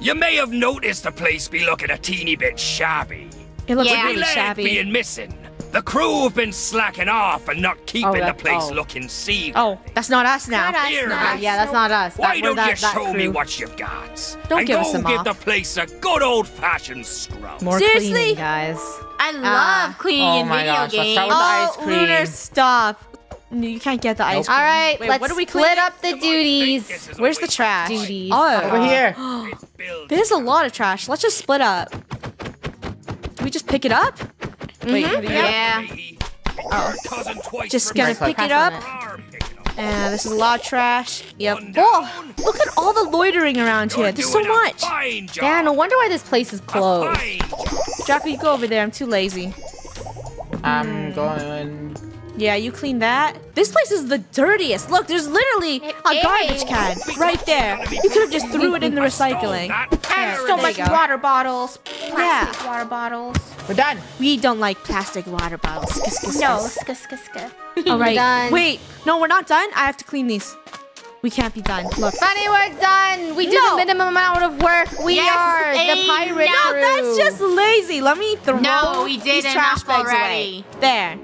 You may have noticed the place be looking a teeny bit shabby. It looks Yeah. really shabby. being missing. The crew have been slacking off and not keeping the place oh. looking seedy. Oh, that's not us now. Not us, Here, not Uh, us. yeah, that's not us. Why that, we're don't that, you that show me what you've got? Don't and give go us a give mop. the place a good old-fashioned scrub. More Seriously? cleaning, guys. I love Ah. cleaning Oh in my video gosh, let's games. start with the ice Oh, cream. Lunar, stop. No, you can't get the ice Nope. cream. All right, Wait, let's what are we split cleaning? up the duties. This is a Where's the trash? Duties. Oh, Over here. There's a lot of trash. Let's just split up. Do we just pick it up? Wait, how do you- Yeah. Maybe. Your cousin twice just gonna pick it up. on arm picking up. And this is a lot of trash. Yep. One Whoa! Look at all the loitering around You're here. There's so much. Fine job. Yeah, no wonder why this place is closed. fine you go over there. I'm too lazy. I'm hmm. going. Yeah, you clean that. This place is the dirtiest. Look, there's literally It a garbage can right there. You could have just threw it in the recycling. That And There so much go. water bottles. Yeah. Plastic water bottles. We're done. We don't like plastic water bottles. Skis, skis, No, skis. ska ska ska. All right. done. Wait, no, we're not done. I have to clean these. We can't be done. Look. Funny, we're done. We did No. the minimum amount of work. We Yes, are the I pirate know, crew. That's just lazy. Let me throw No, we did these trash enough bags already. away. There.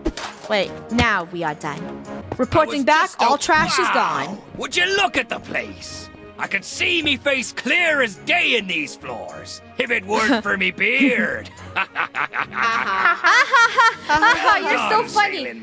Wait, now we are done. Reporting back, just a- all trash is gone. Would you look at the place? I could see me face clear as day in these floors. If it weren't for me beard. You're so funny.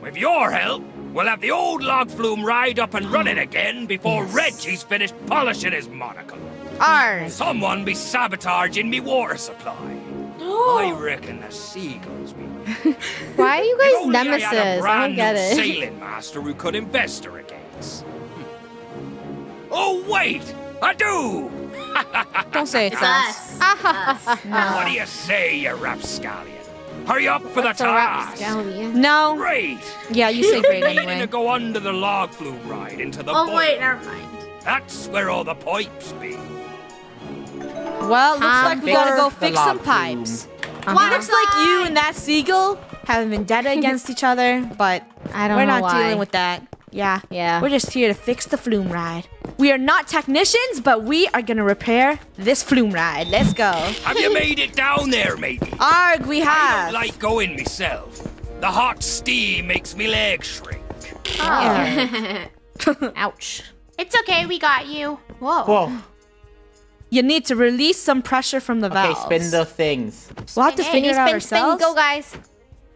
With your help, we'll have the old log flume ride up and running again before Reggie's finished polishing his monocle. Ours. Someone be sabotaging me water supply. I reckon the seagulls be. Why are you guys only I had a nemesis? I brand don't get new it. sailing master who could invest her against. Hmm. Oh wait, I do. Don't say it's, It's us. us. us. What do you say, you rapscallion? Hurry up for the It's a task. rapscallion. No. Great. Yeah, you say great Needing to go under the log flume ride into the Oh boat. wait, never mind. That's where all the pipes be. Well, looks Time like we gotta go fix some pipes. Uh-huh. Looks like you and that seagull have a vendetta against each other, but I don't we're know not why. dealing with that. Yeah. Yeah. We're just here to fix the flume ride. We are not technicians, but we are gonna repair this flume ride. Let's go. Have you made it down there, matey? Arg, we have. I have. don't like going myself. The hot steam makes me legs shrink. Ouch. It's okay, we got you. Whoa. Whoa. You need to release some pressure from the valve. Okay, spin the things. We'll have to Hey, figure it out spin, spin, ourselves. go, guys.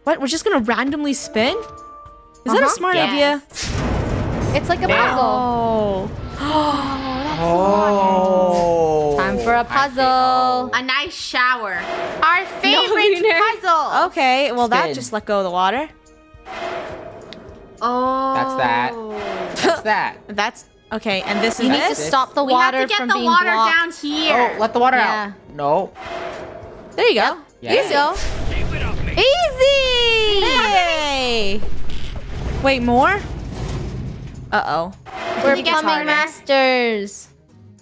What? We're just gonna randomly spin? Is that a Uh-huh. smart Yes. idea? It's like a Damn. puzzle. Oh. Time for a puzzle. A nice shower. Our favorite Lunar. puzzle. Okay, well that just let go of the water. Oh. That's that. What's that? That's okay, and this is You need to stop the We have water to get the water blocked. down here. Oh, let the water Yeah. out. No. There you go. Yeah. Easy. go. Keep it up, mate. Easy. Hey! Wait, more? Uh-oh. We're it gets plumbing masters.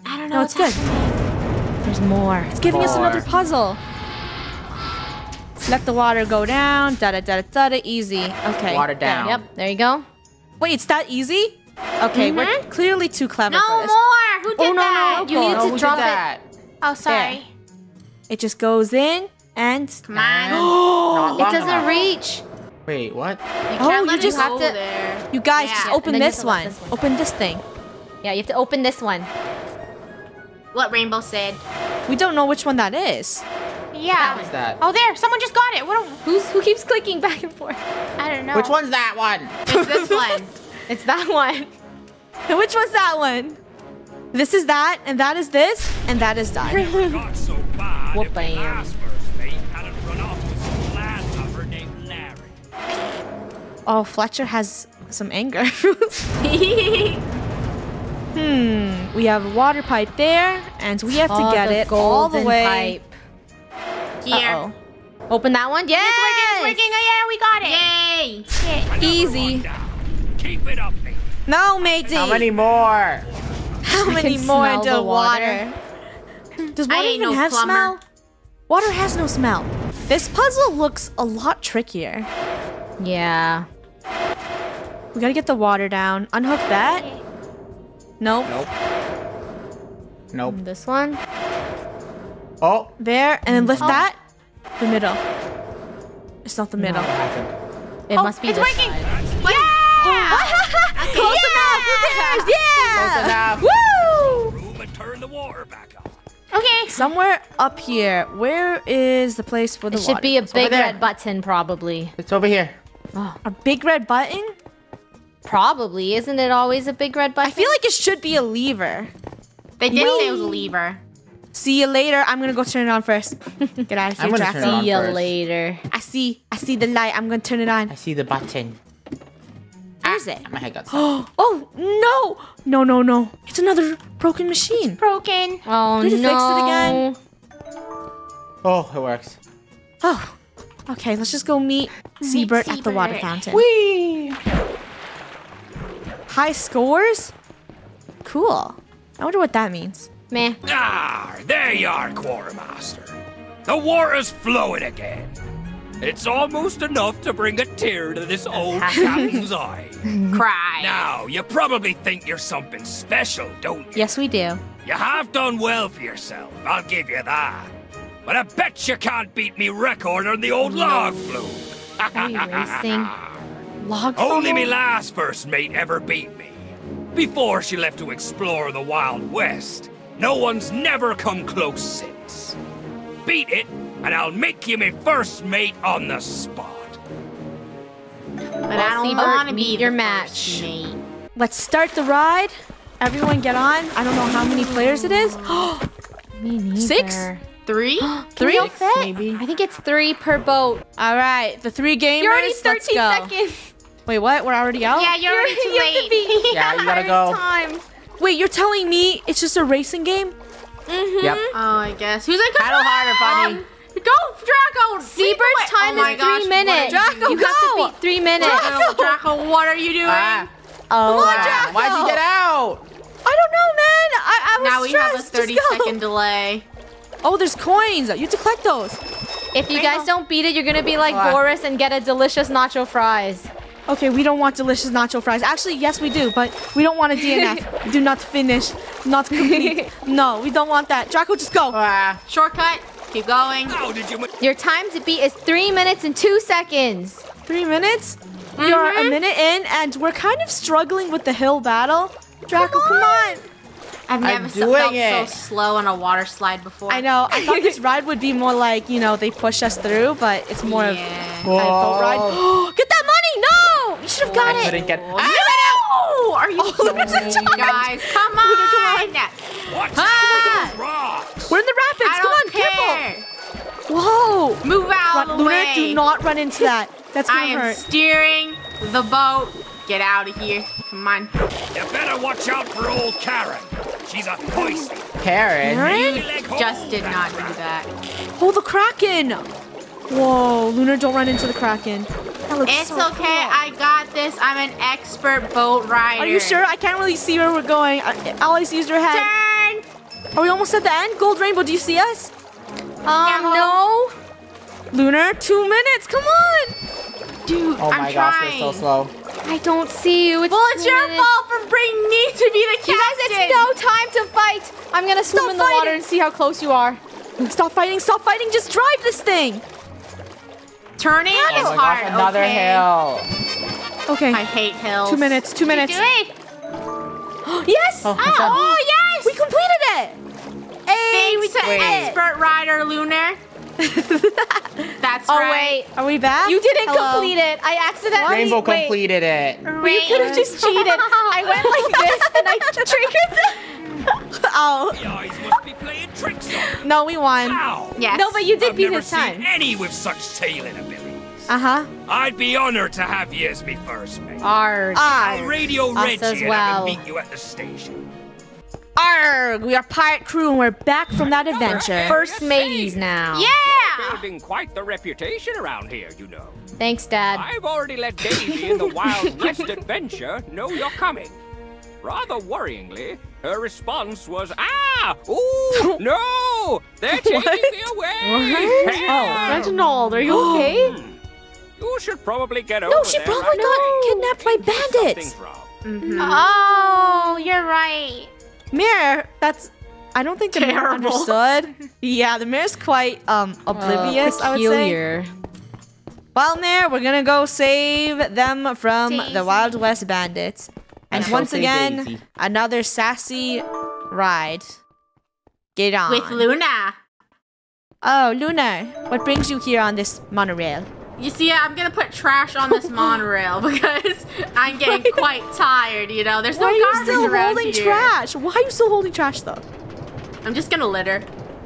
I don't know. No, it's what's good. happening. There's more. It's giving us another puzzle. Let the water go down. Da da da da da. Easy. Okay. Water down. Yep, there you go. Wait, it's that easy? Okay, we're mm-hmm. clearly too clever No for this. more. Who oh, did Oh, no, no, that? You need Oh, to who did drop it. that? Oh, sorry. It just goes in and Come on. It doesn't enough. reach. Wait, what? You Oh, can't you let just it have to- there. you guys Yeah, just open this have to let one. this one. Open this thing. Yeah, you have to open this one. What Rainbow said. We don't know which one that is. Yeah. What's that? Oh, there. Someone just got it. What? A, Who's who keeps clicking back and forth? I don't know. Which one's that one? It's this one. It's that one. And which one's that one? This is that, and that is this, and that is that. Got Oh, Fletcher has some anger. hmm. We have a water pipe there, and we have to Oh, get the it all the way. pipe. Here. Uh-oh. Open that one. Yes. It's working. it's working. Oh, yeah, we got it. Yay. Another Easy. Keep it up, mate. No, matey. How many more? How many more smell into the water? Does water even no have plumber. smell? Water has no smell. This puzzle looks a lot trickier. Yeah. We gotta get the water down. Unhook that. Nope. Nope. Nope. This one. Oh. There, and then lift oh. that. The middle. It's not the middle. What happened? It Oh, must be it's this working. side. Close enough. Who cares? Yeah. Close enough. Woo! Room and turn the water back on. Okay. Somewhere up here. Where is the place for the water? It should be a goes? big red button, probably. It's over here. A big red button. Probably. Isn't it always a big red button? I feel like it should be a lever. They did say it was a lever. See you later. I'm gonna go turn it on first. Get out of here, I'm gonna turn it on See you first. later. I see. I see the light. I'm gonna turn it on. I see the button. Where's it? Ah, my head got stuck. Oh no! No no no! It's another broken machine. Broken. Oh Did you no. fix it oh, again? Oh, it works. Oh. Okay, let's just go meet Seabird at the water fountain. Whee! High scores? Cool. I wonder what that means. Meh. Ah, there you are, Quartermaster. The water's flowing again. It's almost enough to bring a tear to this old captain's eye. Cry. Now, you probably think you're something special, don't you? Yes, we do. You have done well for yourself, I'll give you that. But I bet you can't beat me record on the old log flume. Are you racing? Log Only me last first mate ever beat me. Before she left to explore the Wild West, no one's never come close since. Beat it, and I'll make you me first mate on the spot. But I don't want to be your match. mate. Let's start the ride. Everyone get on. I don't know how many players it is. Me neither. Six? Three? Three? Maybe. I think it's three per boat. All right, the three gamers. You're already let's 13 go. seconds. Wait, what? We're already out? Yeah, you're already too you have to late. be. Yeah, you gotta go. Time. Wait, you're telling me it's just a racing game? Yep. Oh, I guess. Who's like, Paddle harder, bunny. Go, Draco! lead the Seabird's time oh is gosh, three what are minutes. you Draco, you have to beat three minutes. Draco, Draco, what are you doing? Ah. Oh, Ah, Why'd you get out? I don't know, man. I, I was now we have a stressed. 30 Just go. second delay. Oh, there's coins. You have to collect those. If you guys don't beat it, you're gonna be like Ah. Boris and get a delicious nacho fries. Okay, we don't want delicious nacho fries. Actually, yes, we do, but we don't want a DNF. do not finish, not complete. no, we don't want that. Draco, just go. Ah, Shortcut. Keep going. How did you... Your time to beat is three minutes and two seconds. Three minutes. We are a minute in, and we're kind of struggling with the hill battle. Draco, come on. I've never so, doing felt it. so slow on a water slide before. I know. I thought this ride would be more like, you know, they push us through, but it's more of Yeah. a boat ride. Get that money! No! You should have got I it. couldn't get. it. Oh, are you kidding me, guys? Come on! Watch Ah! out for those rocks! We're in the rapids. Come on, don't careful. Whoa. Move out Run, of the Lunar, way. do not run into that. That's I gonna am hurt. steering the boat. Get out of here. Come on. You better watch out for old Karen. She's a feisty, Karen. mealy leg Just did not do that. Oh, the Kraken. Whoa, Lunar, don't run into the Kraken. That looks It's so okay. cool. I got this. I'm an expert boat rider. Are you sure? I can't really see where we're going. I, all I see is your head. Turn. Are we almost at the end? Gold Rainbow, do you see us? Um, no. Lunar, two minutes. Come on. Dude, Oh I'm my gosh, trying. we're so slow. I don't see you. It's Well, it's your minutes. fault for bringing me to be the captain. You guys, it's no time to fight. I'm gonna swim Stop in the water and see how close you are. Stop fighting. Stop fighting. Just drive this thing. Turning Oh is my hard. gosh, another okay? hill. Okay. I hate hills. Two minutes. Two minutes. Do it. yes. Oh, it's done. Oh yes. We completed it. Thanks to Wait. expert rider Lunar. That's Oh right. wait, Are we back? you didn't Hello. complete it. I accidentally Rainbow wait. completed it. Well, you could have just cheated. I went like this and I triggered the. Oh The eyes must be playing tricks on. no, we won. Ow! Yes. No, but you did I've beat never his time. seen any with such sailing abilities. Uh huh. I'd be honored to have you as me first mate. Arg. I'll radio us Reggie as and well. have him meet you at the station. Arg! We are pirate crew and we're back from that adventure. First mateys now. Yeah. Building quite the reputation around here, you know. Thanks, Dad. I've already let Daisy in the Wild West adventure know you're coming. Rather worryingly, her response was, Ah! Ooh! no! They're taking me away! What? Oh, Reginald, are you okay? Hmm. You should probably get over No, she probably right got away. kidnapped by bandits. Something's wrong. Oh, you're right. Mirror, that's. I don't think the mirror understood. yeah, the mirror's quite um oblivious. I would say. Peculiar. Well, Mirror, we're gonna go save them from Daisy. the Wild West bandits. And Let's once again, Daisy. another sassy ride. Get on. With Luna. oh, Luna, what brings you here on this monorail? You see, I'm gonna put trash on this monorail because I'm getting quite tired. You know, there's no Why are you garbage still around holding here. trash? Why are you still holding trash though? I'm just gonna litter.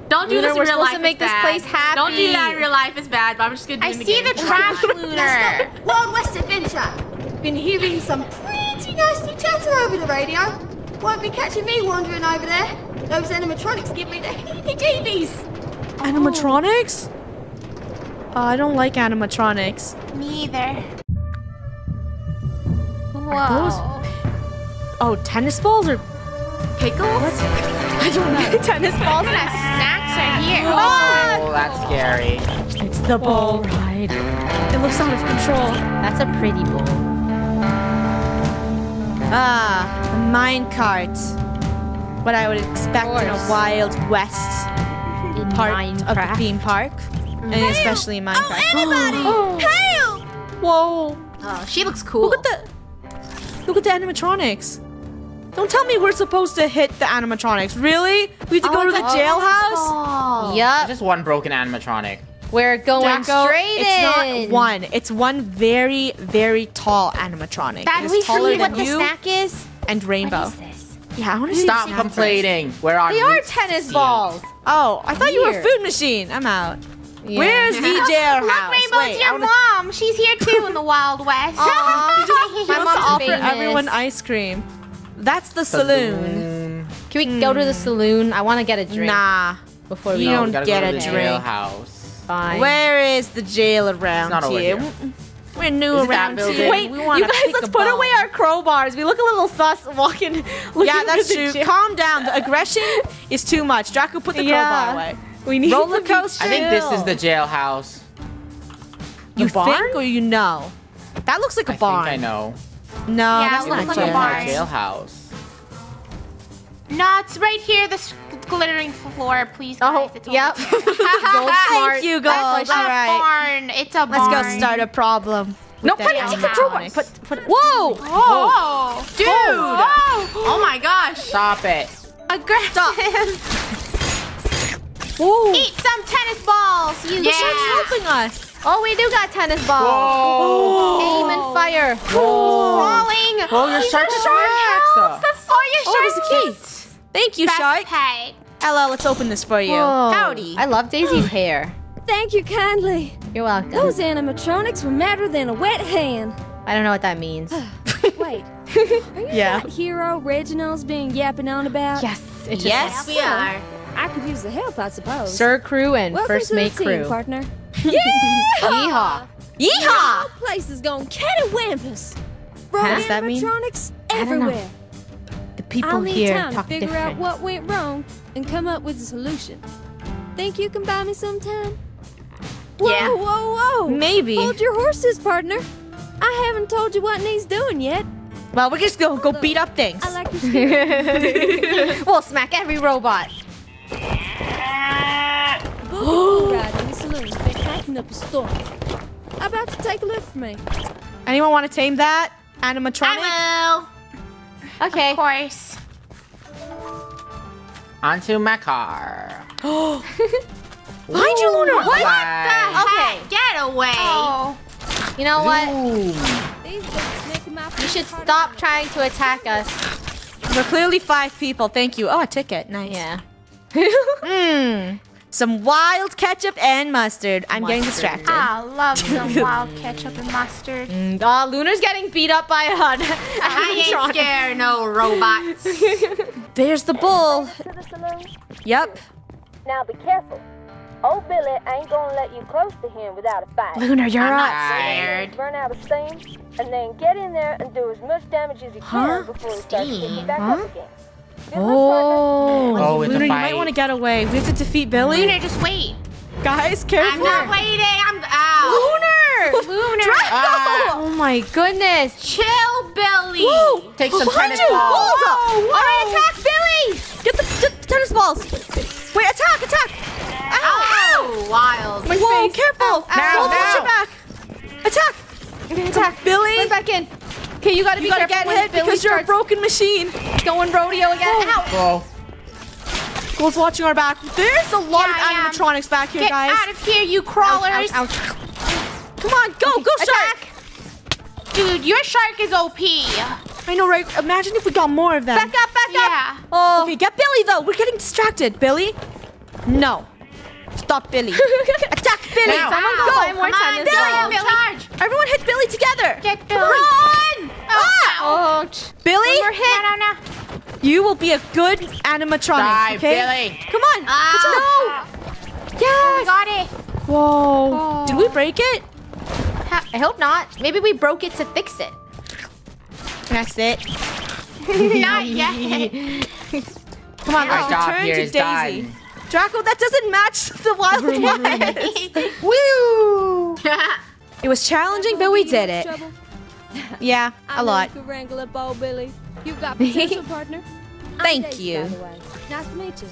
Don't do Lunar, this in we're real supposed life. to make it's this bad. place Don't do that happy. in real life. It's bad. But I'm just gonna do I it in see the trash lunar. Let's. Wild West Adventure. Been hearing some pretty nasty chatter over the radio. Won't be catching me wandering over there. Those animatronics give me the heebie-jeebies. Animatronics? Uh, I don't like animatronics. Me either. Whoa. Oh, tennis balls or Pickles? I don't know. tennis balls. and kind of snacks are here? Oh, that's scary. It's the bull ride. It looks out of control. That's a pretty bowl. Ah, a mine cart. What I would expect in a. Wild West In part of the theme park, Mm-hmm. and especially in Minecraft. Anybody, help! Whoa! Oh, she looks cool. Look at the look at the animatronics. Don't tell me we're supposed to hit the animatronics. Really? We have to go oh, to the jailhouse? Yup. Just one broken animatronic. We're going Jacko, straight it's in. not one. It's one very, very tall animatronic. Dad, it we is taller see than what the you snack is. and Rainbow. What is this? Yeah, I want to Stop complaining. We're on. They are tennis balls. Oh, I thought you were a food machine. I'm out. Yeah. Where's the jailhouse? Look, Rainbow, Wait, it's your wanna- mom. She's here too in the Wild West. Aw. My wants to mom's offer famous. everyone ice cream. That's the saloon. Can we go to the hmm. saloon? I want to get a drink Nah, before you we No, don't we gotta get go a the drink. jailhouse. Fine. Where is the jail around not over here? here. We're new Is around here. Wait, we you guys, let's put away our crowbars. We look a little sus walking. Yeah, that's true. jail. Calm down. The aggression is too much. Draco, put the Yeah. crowbar away. We need Roller coaster. I think this is the jailhouse. You barn? think or you know? That looks like a I barn. think I know. No, Yeah, that's it not looks like a jail. barn. Jailhouse. No, it's right here, the s- glittering floor, please. Oh. It's yep. Gold Thank you, Gold. That's All a right. barn. It's a Let's go start a problem. No, put it, take the crowbar. Put, put it. Whoa! Oh, dude! Oh, Oh my gosh! Stop it. aggressive. Whoa! Eat some tennis balls, you Yeah. Who's helping us? Oh, we do got tennis balls. Whoa. Aim and fire. Whoa. Falling. Oh, your shark is shark relaxed. That's all your Oh, there's a. Thank you, Best Shark. pet. Ella, let's open this for you. Whoa. Howdy. I love Daisy's hair. Thank you kindly. You're welcome. Those animatronics were madder than a wet hand. I don't know what that means. Wait, are you Yeah. that hero Reginald's been yapping on about? yes. It just Yes. We are. I could use the help, I suppose. Sir crew and Welcome first to mate the team, crew. partner. Yeehaw. Yeehaw! Whole place is gone cattywampus. Rogue does that mean? animatronics don't know. everywhere. The people I'll need here time to figure different. out what went wrong and come up with a solution. Think you can buy me some time? Whoa, Yeah. whoa, whoa! Maybe. Hold your horses, partner. I haven't told you what needs doing yet. Well, we're just gonna go beat up things. I like your we'll smack every robot. Bull ride in the saloon's been up a storm. How about to take a lift for me? Anyone want to tame that animatronic? I will. Okay. Of course. Onto my car. Behind you, Luna. What? The? Okay. Get away. Oh. You know what? These boots making my You should stop trying to attack us. We're clearly five people. Thank you. Oh, a ticket. Nice. Yeah. Mmm. Some wild ketchup and mustard. I'm getting distracted. I love some wild ketchup and mustard. Mm, oh, Lunar's getting beat up by a hun. I ain't scared no robots. There's the bull. To the saloon? Yep. Now be careful. Old Billy ain't gonna let you close to him without a fight. Lunar, you're I'm up. not scared. Run out of steam, and then get in there and do as much damage as you Huh? can before he starts Steam, picking back huh? up again. Good luck, partner. Oh, it's Lunar, a you might want to get away. We have to defeat Billy. Lunar, just wait. Guys, careful. I'm not waiting. I'm out. Lunar! Lunar. Ah, Oh my goodness. Chill, Billy. take some Behind tennis you! balls. Hold up! All right, attack Billy! Get the, the tennis balls. Wait, attack, attack! Ow! Oh, wild. My Whoa, careful! Now, Hold now. your back. Attack! Attack. Billy! Put back in. Okay, you gotta You be gotta careful get hit Billy because you're a broken machine. going rodeo again. Oh. Ow. Whoa. Gold's watching our back. There's a lot Yeah, of I am. animatronics back here, Get guys. out of here, you crawlers. Ouch, ouch, ouch. Come on, go, go, shark! Dude, your shark is OP. I know, right? Imagine if we got more of them. Back up, back up. Yeah. Oh. Okay, get Billy though. We're getting distracted. Billy? No. Stop Billy. Attack Billy. Now. Someone Ow. go buy more Come on, Billy, balls. Billy. Charge. Everyone hit Billy together. Get Billy. Run! Ah! Oh, Ouch. Billy, we're hit. No, no, no. you will be a good animatronic. Die, okay? Billy. Come on. Ah. Oh, we got it. Whoa. Did we break it? I hope not. Maybe we broke it to fix it. That's it. Not yet. Come on, Our let's job return to Daisy. done. Draco, that doesn't match the Wild West. Woo! It was challenging, but we did it. Yeah, I a know lot. You can wrangle up old Billy. You've got potential, partner. Thank Daisy, you. By the way. Nice to meet you.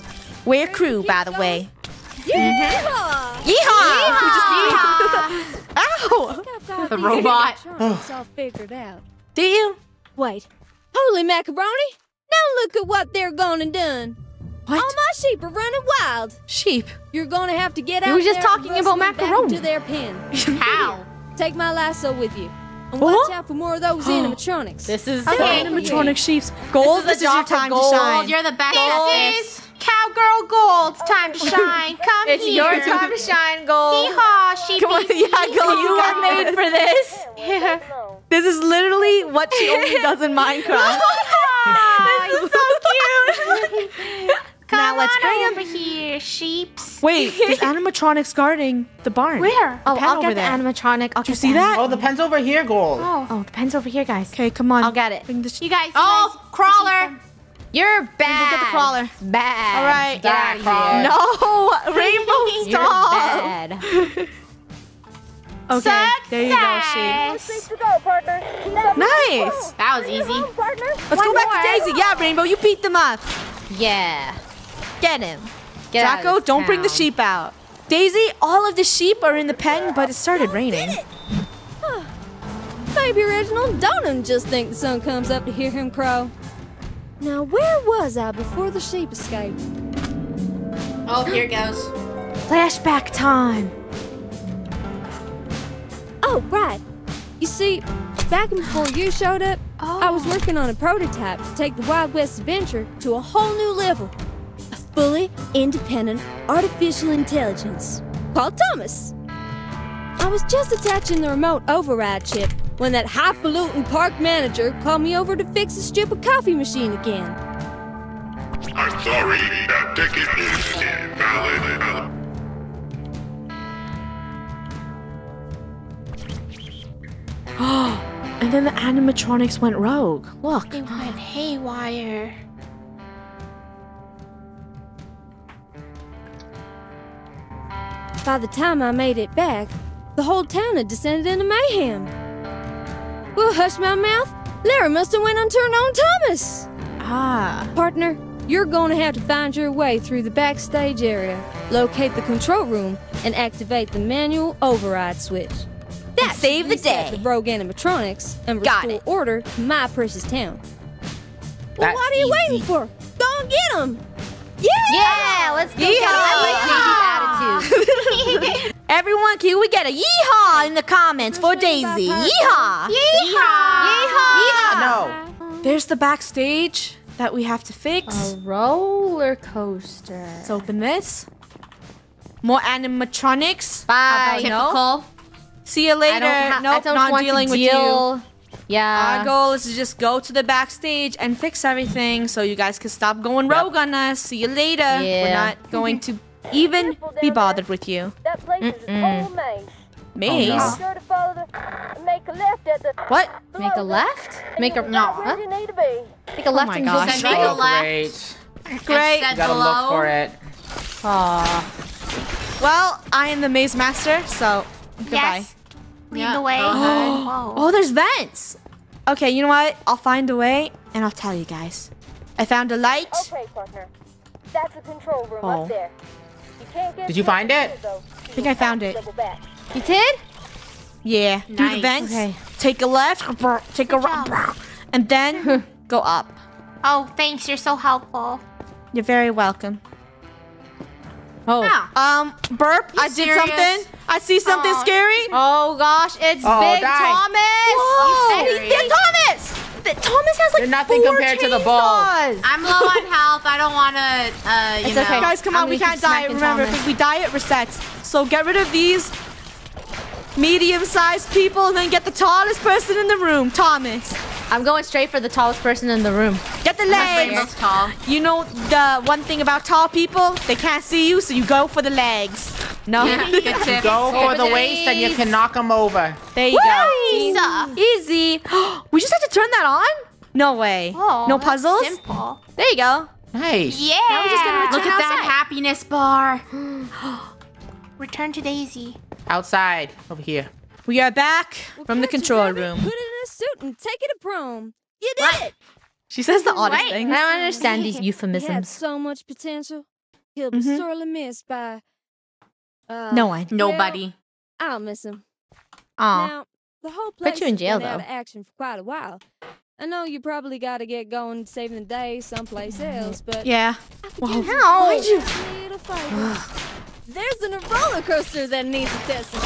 We're crew, by the way. Mm-hmm. Yeehaw! Yeehaw! We just- Ow! Oh! Got The robot. animatronics all figured out. Do you? Wait. Holy macaroni! Now look at what they're gone and done. What? All my sheep are running wild. Sheep. You're gonna have to get You out were just talking about macaroni. to their pen. How? Take my lasso with you. And What? watch out for more of those animatronics. This is Okay. Animatronic sheeps. Gold, this is, your time to shine. You're the best This this. is Cowgirl Gold's time to shine. Come It's here. your time to shine, Gold. Yeehaw, sheepies. Come on, yeah, Gold, you You are made for this. Alone. This is literally what she only does in Minecraft. this is so cute. Come now let's on bring over here, sheeps. Wait, there's animatronics guarding the barn. Where? Oh, pen I'll over get the there. animatronic. I'll Did you see that? Oh, the pen's over here, Gold. Oh, Oh, the pen's over here, guys. Okay, come on. I'll get it. Bring the sh- you guys. Oh, crawler. You're bad. Get the crawler. Bad. All right. Get out of here. No, Rainbow, You're stop. bad. Okay, there you go, Success! To go, partner. sheep. Nice. That was easy. Partner. Let's go back to Daisy. Yeah, Rainbow, you beat them up. Yeah. Get him. Get out Jacko, this don't bring the sheep out. Daisy, all of the sheep are in the pen, but it started raining. Baby Reginald, don't him just think the sun comes up to hear him crow. Now, where was I before the sheep escaped? Oh, here goes. Flashback time. Oh, right. You see, back before you showed up, I was oh. working on a prototype to take the Wild West adventure to a whole new level. A fully independent artificial intelligence called Thomas. I was just attaching the remote override chip when that highfalutin park manager called me over to fix the stupid coffee machine again. I'm sorry, that ticket is invalid. And then the animatronics went rogue. Look. They went haywire. By the time I made it back, the whole town had descended into mayhem. Well, hush my mouth. Larry must have went and turned on Thomas. Ah. Partner, you're going to have to find your way through the backstage area, locate the control room, and activate the manual override switch. That save the day. The rogue animatronics and Got restore it. order to my precious town. Well, what are you easy. waiting for? Go and get them. Yeah! Yeah, let's go. I like Daisy's attitude. Everyone, can we get a yeehaw in the comments for Daisy? Yeehaw! Yeehaw! Yeehaw! No. There's the backstage that we have to fix. A roller coaster. Let's open this. More animatronics. Bye. Typical. See you later. I don't, ha- nope, I don't not want dealing to with you. Yeah. Our goal is to just go to the backstage and fix everything so you guys can stop going rogue on us. See you later. Yeah. We're not going to even be bothered with you. That place is a total maze. Maze? no. Sure to follow the. Make a left at the. What? Make a left? Make a no. no. Where you need to be. Make a left oh my and gosh. go Said make a left. Great. Great. You gotta below. look for it. Aw. Well, I am the maze master, so goodbye. Yes. Lead Yeah, the way. go Oh, there's vents. Okay, you know what? I'll find a way and I'll tell you guys. I found a light. Okay, partner. That's the control room Oh. up there. You Did you find it? though. I think I found it. You did? Yeah. Through the Nice. vents. Okay. Take a left. Take a right. And then go up. Oh, thanks. You're so helpful. You're very welcome. Oh. Yeah. Um, burp. I did serious? something. I see something Aw. scary. Oh gosh, it's Oh, Big die. Thomas! Whoa! serious? Yeah, Thomas. The- Thomas has like They're nothing four compared to the ball. I'm low on health. I don't want to, uh, you It's know. okay. Guys, come I'm on. We can't keep die. Remember, Thomas. if we die, it resets. So get rid of these medium-sized people and then get the tallest person in the room, Thomas. I'm going straight for the tallest person in the room. Get the legs. Rainbow's tall. You know the one thing about tall people? They can't see you, so you go for the legs. No? Yeah, good. Go for the the waist and you can knock them over. There you go. Nice. Easy. we just have to turn that on? No way. Oh, no puzzles? Simple. There you go. Nice. Yeah. Now we're just gonna Look return at that happiness bar. Return to Daisy. Outside. Over here. We are back from the control room. Put it in a suit and take it to prom. You did it! She says the oddest Right. things. I don't understand these He had euphemisms. so much potential. He'll be Mhm. sorely missed by. Uh, No one. Nobody. I'll miss him. Aw. Now, the whole place Put you in jail, been out though. of action for quite a while. I know you probably got to get going saving the day someplace else, but Yeah. Whoa. Why'd you? Little favor. There's a roller coaster that needs attention.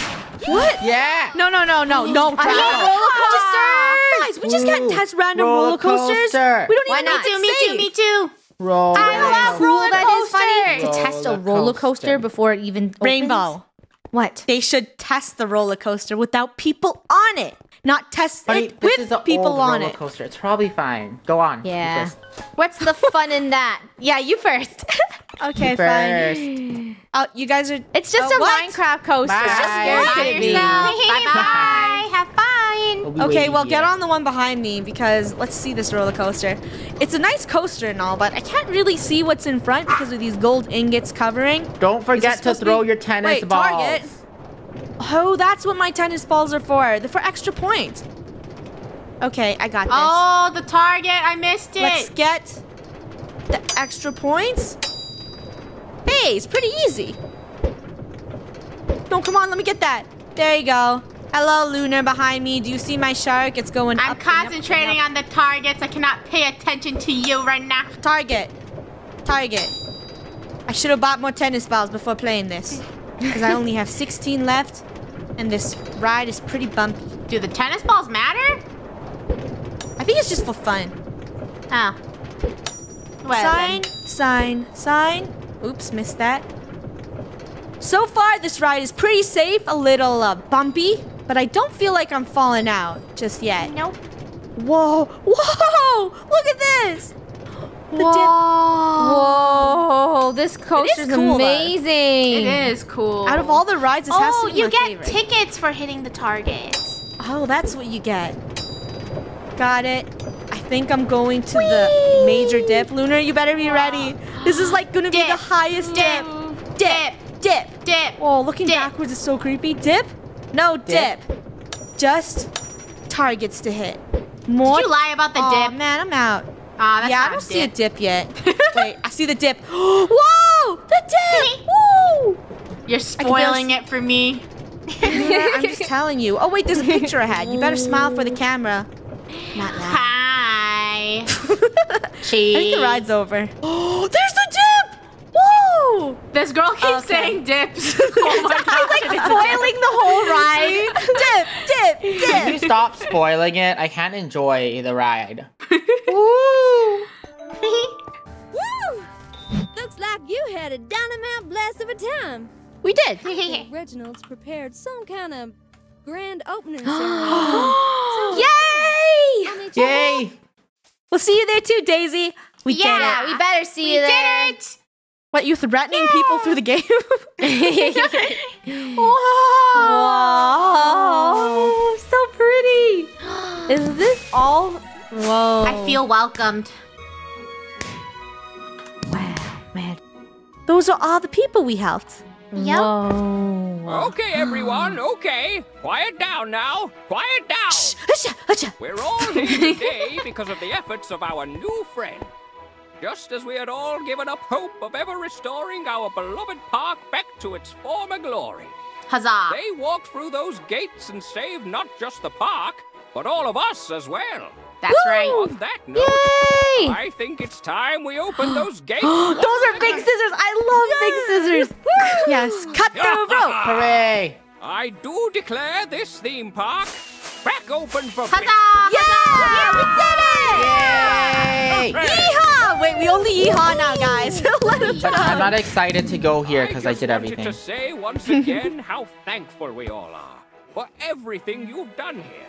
What? Yeah. No, no, no, no, no. I love Draco. roller coasters! Guys, we just can't test random roller roller coasters. coaster. We don't Why even not? need to Me too, me too. Roll. love Cool, roller that is funny. To test a Roller roller coaster coaster. before it even opens? Rainbow. What? They should test the roller coaster without people on it, not test Honey, it this with is a people old on roller it. coaster. It's probably fine. Go on. Yeah. What's the fun in that? Yeah, you first. Okay, First. fine. Oh, you guys are. It's just Oh, a what? Minecraft coaster. Bye. How scary Bye could it yourself. Bye bye. Have fun. We'll Okay, waiting well, get on the one behind me because let's see this roller coaster. It's a nice coaster and all, but I can't really see what's in front because of these gold ingots covering. Don't forget to supposed to throw your tennis Wait, balls. target. Oh, that's what my tennis balls are for. They're for extra points. Okay, I got this. Oh, the target. I missed it. Let's get the extra points. Hey, it's pretty easy. No, come on, let me get that. There you go. Hello, Lunar, behind me. Do you see my shark? It's going I'm up and up and concentrating up. on the targets. I cannot pay attention to you right now. Target. Target. I should have bought more tennis balls before playing this. Because I only have 16 left. And this ride is pretty bumpy. Do the tennis balls matter? I think it's just for fun. Oh. Well, sign, sign, sign. Oops, missed that. So far, this ride is pretty safe, a little uh, bumpy, but I don't feel like I'm falling out just yet. Nope. Whoa, whoa, look at this. The Whoa. dip. Whoa, this coaster's cool, though. amazing. It is cool. Out of all the rides, this has Oh, to be you my get favorite. tickets for hitting the targets. Oh, that's what you get. Got it. I think I'm going to the major dip. Lunar, you better be ready. This is like gonna be the highest dip. dip, Dip. Dip. Dip. Oh, looking Dip. backwards is so creepy. Dip? No, dip. Just targets to hit. More. Did you lie about the Aw, dip? man, I'm out. Ah, that's yeah, I don't see a dip. dip yet. Wait, I see the dip. Whoa! The dip! Woo! You're spoiling it for me. Lunar, I'm just telling you. Oh, wait, there's a picture ahead. You better smile for the camera. Not now. Hi. I think the ride's over. Oh, there's the dip! Whoa! This girl keeps Okay. saying dips. oh my god. Like spoiling the whole ride. dip, dip, dip. Can you stop spoiling it? I can't enjoy the ride. Woo! Woo! Looks like you had a dynamite blast of a time. We did. think Reginald's prepared some kind of grand opening ceremony. Yay! I'll meet Yay! We'll see you there too, Daisy. We Yeah, did it. we better see you there. What, you threatening people through the game? Wow. So pretty. Is this all? Whoa. I feel welcomed. Wow, man. Those are all the people we helped. Yep. Whoa. Okay, everyone, okay. Quiet down now. Quiet down. Achha, achha. We're all here today because of the efforts of our new friend. Just as we had all given up hope of ever restoring our beloved park back to its former glory. Huzzah. They walked through those gates and saved not just the park, but all of us as well. That's right. On that note, Yay! I think it's time we open those gates. Those are big scissors. I love big scissors. yes, cut the rope. Hooray! I do declare this theme park back open for Huzzah. Yeah, we did it! Yay! Yeehaw! Wait, we only yeehaw now, guys. Let us But I'm not excited to go here because I, just did wanted everything. to say once again how thankful we all are for everything you've done here.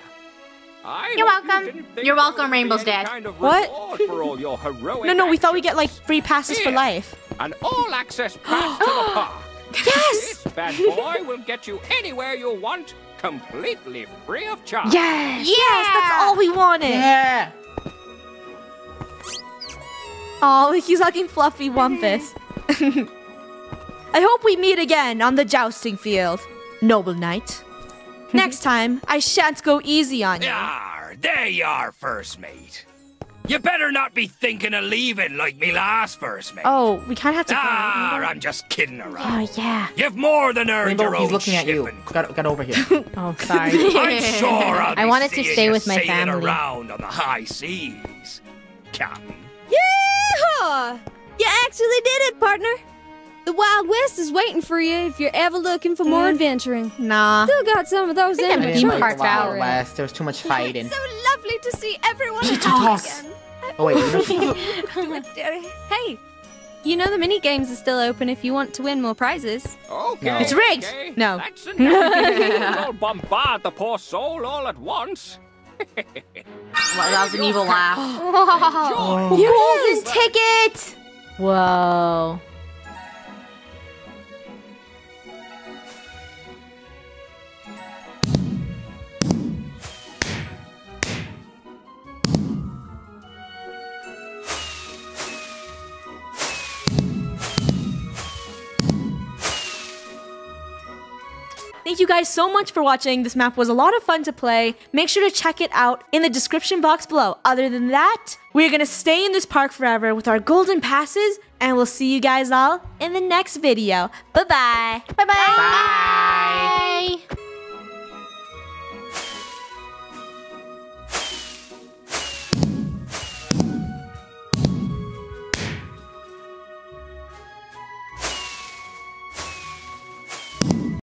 I You're hope you welcome. You're welcome, would be Rainbow's dad. Kind of What? reward for all your heroic No, no, we thought we actions. get like free passes for life. an all-access pass to the park. Yes! This bad boy will get you anywhere you want, completely free of charge. Yes! Yes, that's all we wanted. Yeah! Oh, he's hugging Fluffy Wumpus. I hope we meet again on the jousting field, noble knight. Next time, I shan't go easy on you. Yar, there you are, first mate. You better not be thinking of leaving like me last first mate. Oh, we kind of have to go. Ah. I'm just kidding around. Oh, yeah. You've more than earned Rainbow, your he's own looking at you. shipping. Got, got over here. Oh, sorry. I'm sure I'll be I wanted to stay with my sailing family. around on the high seas, Captain. Yeehaw! You actually did it, partner. The Wild West is waiting for you if you're ever looking for more mm. adventuring. nah. Still got some of those think I'm I animatronics. didn't theme like park the Wild Valerie. West. There was too much fighting. It's so lovely to see everyone She talks. again. Oh wait, oh, hey, you know the mini games are still open if you want to win more prizes. Okay. No. It's rigged. Okay. No. That's enough. Don't bombard the poor soul all at once. Well, that was an evil laugh. Enjoy. Golden ticket! Whoa. Thank you guys so much for watching. This map was a lot of fun to play. Make sure to check it out in the description box below. Other than that, we're going to stay in this park forever with our golden passes, and we'll see you guys all in the next video. Bye-bye. Bye-bye. Bye. -bye. Bye. Bye.